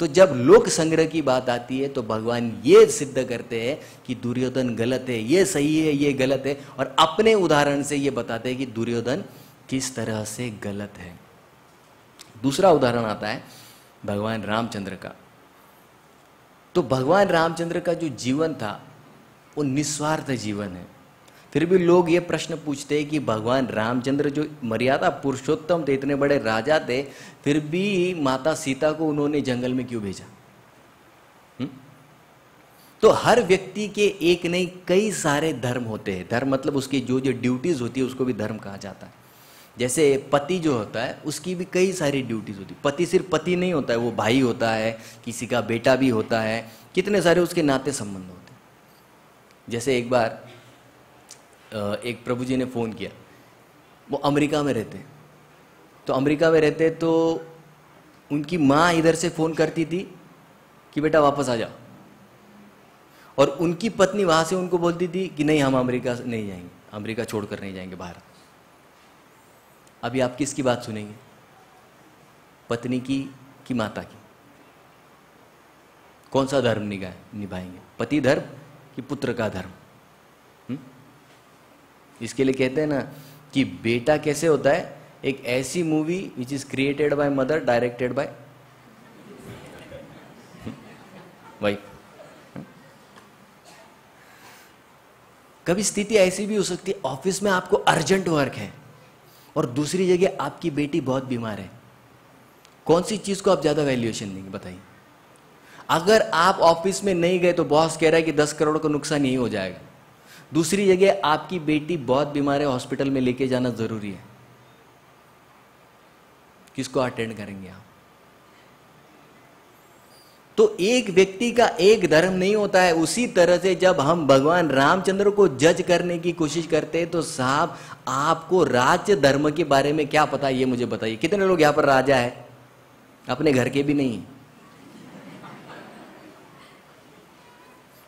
तो जब लोक संग्रह की बात आती है तो भगवान ये सिद्ध करते हैं कि दुर्योधन गलत है, ये सही है, ये गलत है, और अपने उदाहरण से ये बताते हैं कि दुर्योधन किस तरह से गलत है। दूसरा उदाहरण आता है भगवान रामचंद्र का। तो भगवान रामचंद्र का जो जीवन था, वो निस्वार्थ जीवन है। फिर भी लोग ये प्रश्न पूछते हैं कि भगवान रामचंद्र जो मर्यादा पुरुषोत्तम थे, इतने बड़े राजा थे, फिर भी माता सीता को उन्होंने जंगल में क्यों भेजा? तो हर व्यक्ति के एक नहीं, कई सारे धर्म होते हैं। धर्म मतलब उसकी जो जो ड्यूटीज़ होती है, उसको भी धर्म कहा जाता है। जैसे पति जो होता है, उसकी भी कई सारी ड्यूटीज़ होती है। पति सिर्फ़ पति नहीं होता है, वो भाई होता है, किसी का बेटा भी होता है, कितने सारे उसके नाते संबंध होते हैं। जैसे एक बार एक प्रभु जी ने फ़ोन किया। वो अमेरिका में रहते तो अमेरिका में रहते तो उनकी माँ इधर से फ़ोन करती थी कि बेटा वापस आ जाओ और उनकी पत्नी वहाँ से उनको बोलती थी कि नहीं, हम अमेरिका नहीं जाएँगे। अमेरिका छोड़कर नहीं जाएँगे बाहर। अभी आप किसकी बात सुनेंगे? पत्नी की कि माता की? कौन सा धर्म निभाएँगे? पति धर्म कि पुत्र का धर्म? हुँ? इसके लिए कहते हैं ना कि बेटा कैसे होता है? एक ऐसी movie which is created by mother directed by wife कभी स्थिति ऐसी भी हो सकती है ऑफ़िस में आपको अर्जेंट वर्क है और दूसरी जगह आपकी बेटी बहुत बीमार है। कौन सी चीज़ को आप ज़्यादा वैल्यूएशन देंगे, बताइए। अगर आप ऑफ़िस में नहीं गए तो बॉस कह रहा है कि दस करोड़ का नुकसान यही हो जाएगा। दूसरी जगह आपकी बेटी बहुत बीमार है हॉस्पिटल में लेके जाना ज़रूरी है। किसको अटेंड करेंगे आप? तो एक व्यक्ति का एक धर्म नहीं होता है, उसी तरह से जब हम भगवान रामचंद्र को जज करने की कोशिश करते हैं तो साहब, आपको राज्य धर्म के बारे में क्या पता, ये मुझे बताइए। कितने लोग यहाँ पर राजा है? अपने घर के भी नहीं।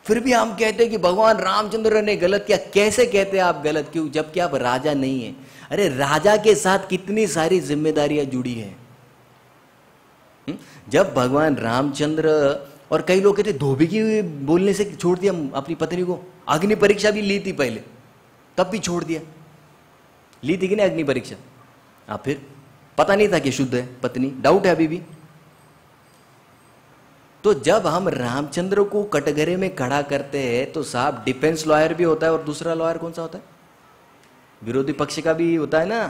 फिर भी हम कहते हैं कि भगवान रामचंद्र ने गलत किया। कैसे कहते हैं आप गलत? क्यों? जबकि आप राजा नहीं है। अरे राजा के साथ कितनी सारी जिम्मेदारियाँ जुड़ी है। जब भगवान रामचंद्र और कई लोग कहते धोबी की बोलने से छोड़ दिया अपनी पत्नी को। अग्नि परीक्षा भी ली थी पहले। तब भी छोड़ दिया। ली थी कि नहीं अग्नि परीक्षा? आप फिर पता नहीं था कि शुद्ध है, पत्नी। डाउट है अभी भी। तो जब हम रामचंद्र को कटघरे में खड़ा करते हैं तो साहब डिफेंस लॉयर भी होता है और दूसरा लॉयर कौन सा होता है? विरोधी पक्ष का भी होता है ना?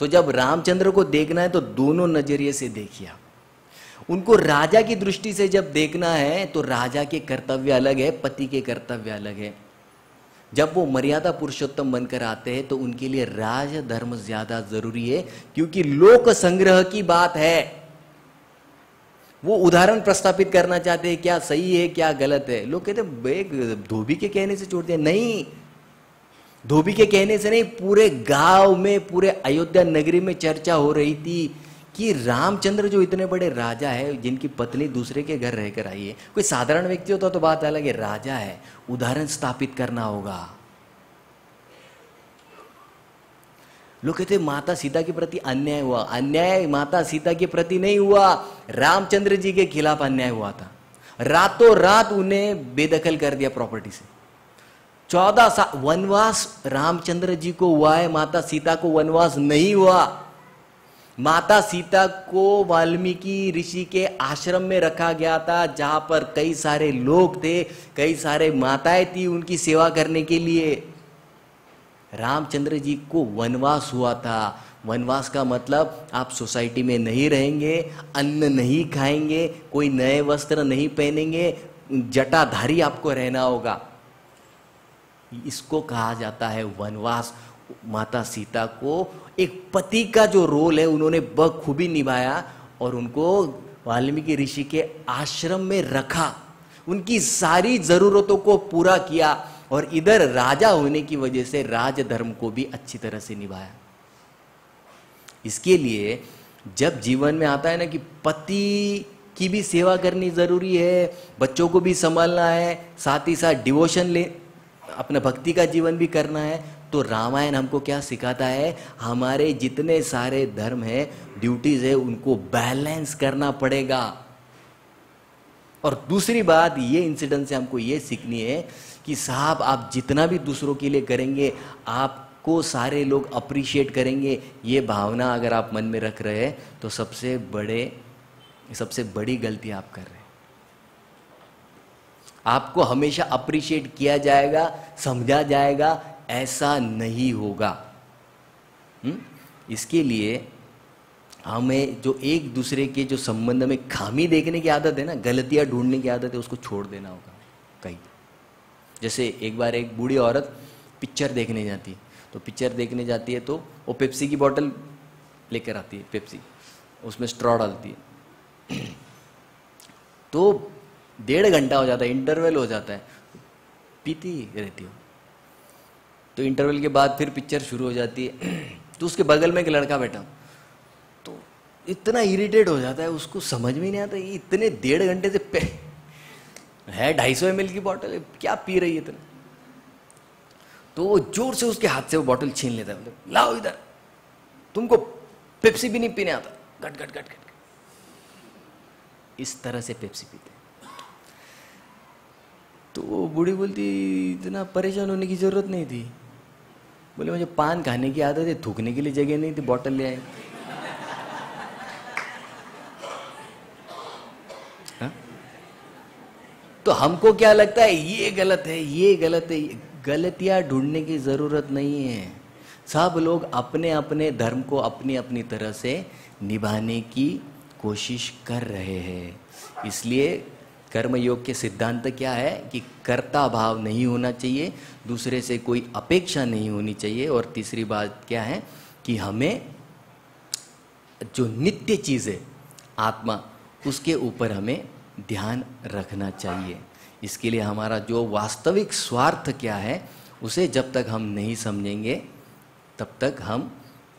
तो जब रामचंद्र को देखना है तो दोनों नज़रिए से देखिए उनको राजा की दृष्टि से जब देखना है तो राजा के कर्तव्य अलग है, पति के कर्तव्य अलग है। जब वो मर्यादा पुरुषोत्तम बनकर आते हैं तो उनके लिए राज धर्म ज़्यादा ज़रूरी है, क्योंकि लोक संग्रह की बात है। वो उदाहरण प्रस्तापित करना चाहते हैं, क्या सही है, क्या गलत है? लोग कहते धोबी के कहने से छोड़ते दिया नहीं, धोबी के कहने से नहीं, पूरे गाँव में, पूरे अयोध्या नगरी में चर्चा हो रही थी कि रामचंद्र जो इतने बड़े राजा है, जिनकी पत्नी दूसरे के घर रहकर आई है। कोई साधारण व्यक्ति होता तो बात अलग है, राजा है, उदाहरण स्थापित करना होगा। लोग कहते माता सीता के प्रति अन्याय हुआ। अन्याय माता सीता के प्रति नहीं हुआ। रामचंद्र जी के खिलाफ अन्याय हुआ था। रातों रात उन्हें बेदखल कर दिया प्रॉपर्टी से। चौदह साल वनवास, रामचंद्र जी को हुआ है, माता सीता को वनवास नहीं हुआ। माता सीता को वाल्मीकि ऋषि के आश्रम में रखा गया था, जहाँ पर कई सारे लोग थे, कई सारे माताएँ थी उनकी सेवा करने के लिए। रामचंद्र जी को वनवास हुआ था। वनवास का मतलब आप सोसाइटी में नहीं रहेंगे, अन्न नहीं खाएँगे, कोई नए वस्त्र नहीं पहनेंगे, जटाधारी आपको रहना होगा। इसको कहा जाता है वनवास। माता सीता को एक पति का जो रोल है, उन्होंने बखूबी निभाया और उनको वाल्मीकि ऋषि के आश्रम में रखा। उनकी सारी जरूरतों को पूरा किया। और इधर राजा होने की वजह से राज धर्म को भी अच्छी तरह से निभाया। इसके लिए जब जीवन में आता है ना कि पति की भी सेवा करनी ज़रूरी है, बच्चों को भी संभालना है, साथ ही साथ डिवोशन ले, अपना भक्ति का जीवन भी करना है तो रामायण हमको क्या सिखाता है? हमारे जितने सारे धर्म है ड्यूटीज़ है, उनको बैलेंस करना पड़ेगा। और दूसरी बात, ये इंसिडेंट से हमको ये सीखनी है कि साहब, आप जितना भी दूसरों के लिए करेंगे, आपको सारे लोग अप्रिशिएट करेंगे। ये भावना अगर आप मन में रख रहे हैं तो सबसे बड़े, सबसे बड़ी गलती आप कर रहे हैं। आपको हमेशा अप्रिशिएट किया जाएगा, समझा जाएगा, ऐसा नहीं होगा। हुँ? इसके लिए हमें जो एक दूसरे के जो संबंध में खामी देखने की आदत है ना, गलतियाँ ढूँढने की आदत है, उसको छोड़ देना होगा। कहीं जैसे एक बार एक बूढ़ी औरत पिक्चर देखने जाती है। तो पिक्चर देखने जाती है तो वो पेप्सी की बोतल लेकर आती है, पेप्सी। उसमें स्ट्रॉ डालती है। तो डेढ़ घंटा हो जाता है इंटरवल हो जाता है। पीती रहती हो। तो इंटरवल के बाद फिर पिक्चर शुरू हो जाती है। तो उसके बगल में एक लड़का बैठा। तो इतना इरिटेट हो जाता है, उसको समझ में नहीं आता इतने डेढ़ घंटे से है ढाई सौ एम की बॉटल क्या पी रही है इतना तो वो ज़ोर से उसके हाथ से वो बॉटल छीन लेता है लाओ इधर। तुमको पेप्सी भी नहीं पीने आता। गट गट गट गट इस तरह से पेप्सी पीते तो वो बूढ़ी बोलती, इतना परेशान होने की ज़रूरत नहीं थी। बोले, मुझे पान खाने की आदत है, थूकने के लिए जगह नहीं थी बॉटल ले आए। तो हमको क्या लगता है, ये गलत है, ये गलत है, गलतियाँ ढूँढने की ज़रूरत नहीं है। सब लोग अपने अपने धर्म को अपनी अपनी तरह से निभाने की कोशिश कर रहे हैं। इसलिए कर्म योग के सिद्धांत क्या है कि कर्ता भाव नहीं होना चाहिए, दूसरे से कोई अपेक्षा नहीं होनी चाहिए और तीसरी बात क्या है कि हमें जो नित्य चीज़ है, आत्मा, उसके ऊपर हमें ध्यान रखना चाहिए। इसके लिए हमारा जो वास्तविक स्वार्थ क्या है, उसे जब तक हम नहीं समझेंगे, तब तक हम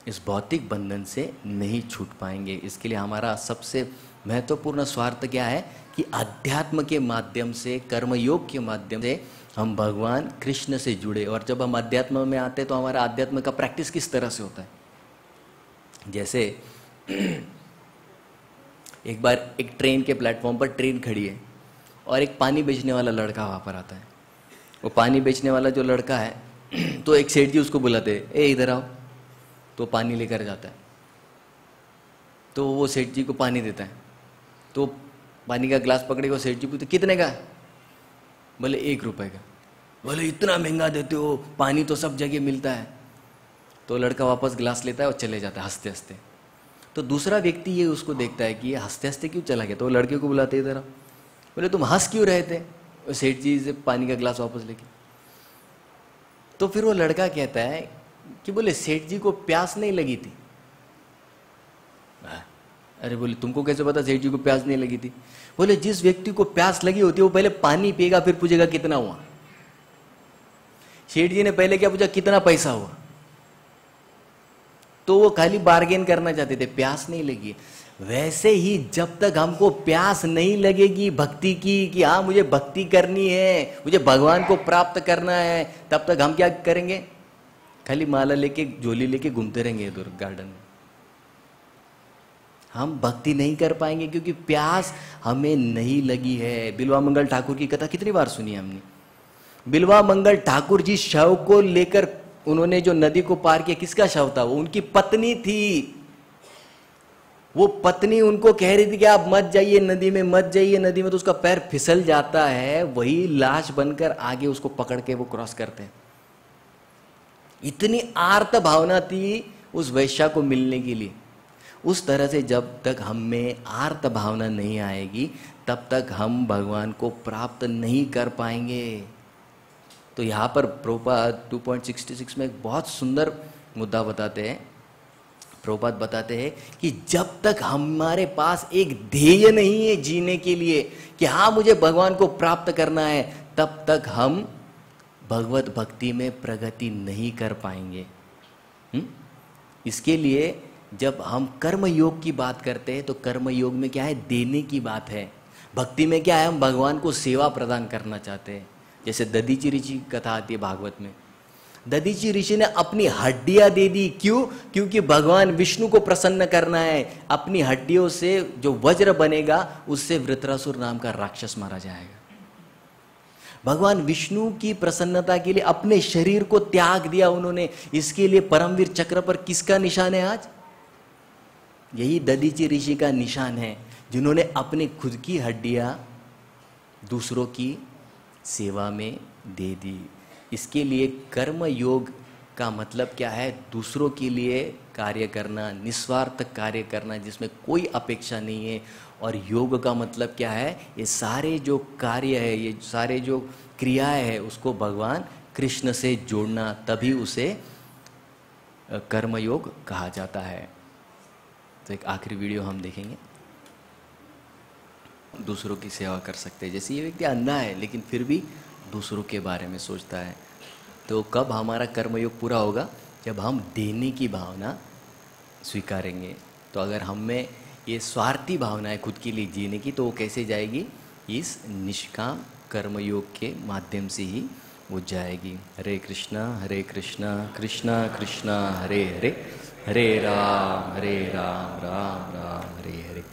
इस भौतिक बंधन से नहीं छूट पाएँगे। इसके लिए हमारा सबसे महत्वपूर्ण स्वार्थ क्या है कि अध्यात्म के माध्यम से, कर्मयोग के माध्यम से हम भगवान कृष्ण से जुड़े। और जब हम अध्यात्म में आते हैं तो हमारा अध्यात्म का प्रैक्टिस किस तरह से होता है? जैसे एक बार एक ट्रेन के प्लेटफॉर्म पर ट्रेन खड़ी है और एक पानी बेचने वाला लड़का वहाँ पर आता है। वो पानी बेचने वाला जो लड़का है तो एक सेठ जी उसको बुलाते ए, इधर आओ। तो पानी लेकर जाता है। तो वो सेठ जी को पानी देता है। तो पानी का ग्लास पकड़ेगा सेठ जी पूछते, कितने का? बोले, एक रुपए का। बोले, इतना महँगा देते हो, पानी तो सब जगह मिलता है। तो लड़का वापस ग्लास लेता है और चले जाता है हँसते हँसते तो दूसरा व्यक्ति ये उसको देखता है कि ये हँसते हँसते क्यों चला गया? तो वो लड़के को बुलाते इधर। बोले, तुम हंस क्यों रहे थे? सेठ जी से पानी का ग्लास वापस लेके। तो फिर वो लड़का कहता है कि बोले, सेठ जी को प्यास नहीं लगी थी? अरे बोले, तुमको कैसे पता सेठ जी को प्यास नहीं लगी थी? बोले, जिस व्यक्ति को प्यास लगी होती है, वो पहले पानी पिएगा, फिर पूछेगा कितना हुआ? सेठ जी ने पहले क्या पूछा? कितना पैसा हुआ? तो वो खाली बार्गेन करना चाहते थे, प्यास नहीं लगी। वैसे ही जब तक हमको प्यास नहीं लगेगी भक्ति की, कि हाँ मुझे भक्ति करनी है, मुझे भगवान को प्राप्त करना है, तब तक हम क्या करेंगे? खाली माला लेके, झोली लेके घूमते रहेंगे इधर गार्डन में। हम भक्ति नहीं कर पाएँगे, क्योंकि प्यास हमें नहीं लगी है। बिलवा मंगल ठाकुर की कथा कितनी बार सुनी हमने? बिलवा मंगल ठाकुर जी शव को लेकर उन्होंने जो नदी को पार किया, किसका शव था? वो उनकी पत्नी थी। वो पत्नी उनको कह रही थी कि आप मत जाइए नदी में, मत जाइए नदी में। तो उसका पैर फिसल जाता है, वही लाश बनकर आगे उसको पकड़ के वो क्रॉस करते हैं। इतनी आर्त भावना थी उस वैश्या को मिलने के लिए। उस तरह से जब तक हम में आर्त भावना नहीं आएगी, तब तक हम भगवान को प्राप्त नहीं कर पाएँगे। तो यहाँ पर प्रोपात 2.66 में एक बहुत सुंदर मुद्दा बताते हैं। प्रोपात बताते हैं कि जब तक हमारे पास एक ध्येय नहीं है जीने के लिए कि हाँ मुझे भगवान को प्राप्त करना है, तब तक हम भगवत भक्ति में प्रगति नहीं कर पाएँगे। हुँ? इसके लिए जब हम कर्म योग की बात करते हैं तो कर्म योग में क्या है? देने की बात है। भक्ति में क्या है? हम भगवान को सेवा प्रदान करना चाहते हैं। जैसे ददीची ऋषि की कथा आती है भागवत में। ददीची ऋषि ने अपनी हड्डियाँ दे दी। क्यों? क्योंकि भगवान विष्णु को प्रसन्न करना है। अपनी हड्डियों से जो वज्र बनेगा, उससे वृत्रासुर नाम का राक्षस मारा जाएगा। भगवान विष्णु की प्रसन्नता के लिए अपने शरीर को त्याग दिया उन्होंने। इसके लिए परमवीर चक्र पर किसका निशान है आज? यही ददीची ऋषि का निशान है, जिन्होंने अपनी खुद की हड्डियाँ दूसरों की सेवा में दे दी। इसके लिए कर्म योग का मतलब क्या है? दूसरों के लिए कार्य करना, निस्वार्थ कार्य करना, जिसमें कोई अपेक्षा नहीं है। और योग का मतलब क्या है? ये सारे जो कार्य है, ये सारे जो क्रियाएँ है, उसको भगवान कृष्ण से जोड़ना, तभी उसे कर्मयोग कहा जाता है। तो एक आखिरी वीडियो हम देखेंगे। दूसरों की सेवा कर सकते हैं। जैसे ये व्यक्ति अंधा है, लेकिन फिर भी दूसरों के बारे में सोचता है। तो कब हमारा कर्मयोग पूरा होगा? जब हम देने की भावना स्वीकारेंगे। तो अगर हम में ये स्वार्थी भावना है खुद के लिए जीने की तो वो कैसे जाएगी? इस निष्काम कर्मयोग के माध्यम से ही वो जाएगी। हरे कृष्णा हरे कृष्णा कृष्णा कृष्णा, हरे हरे। हरे राम हरे राम राम राम, हरे हरे।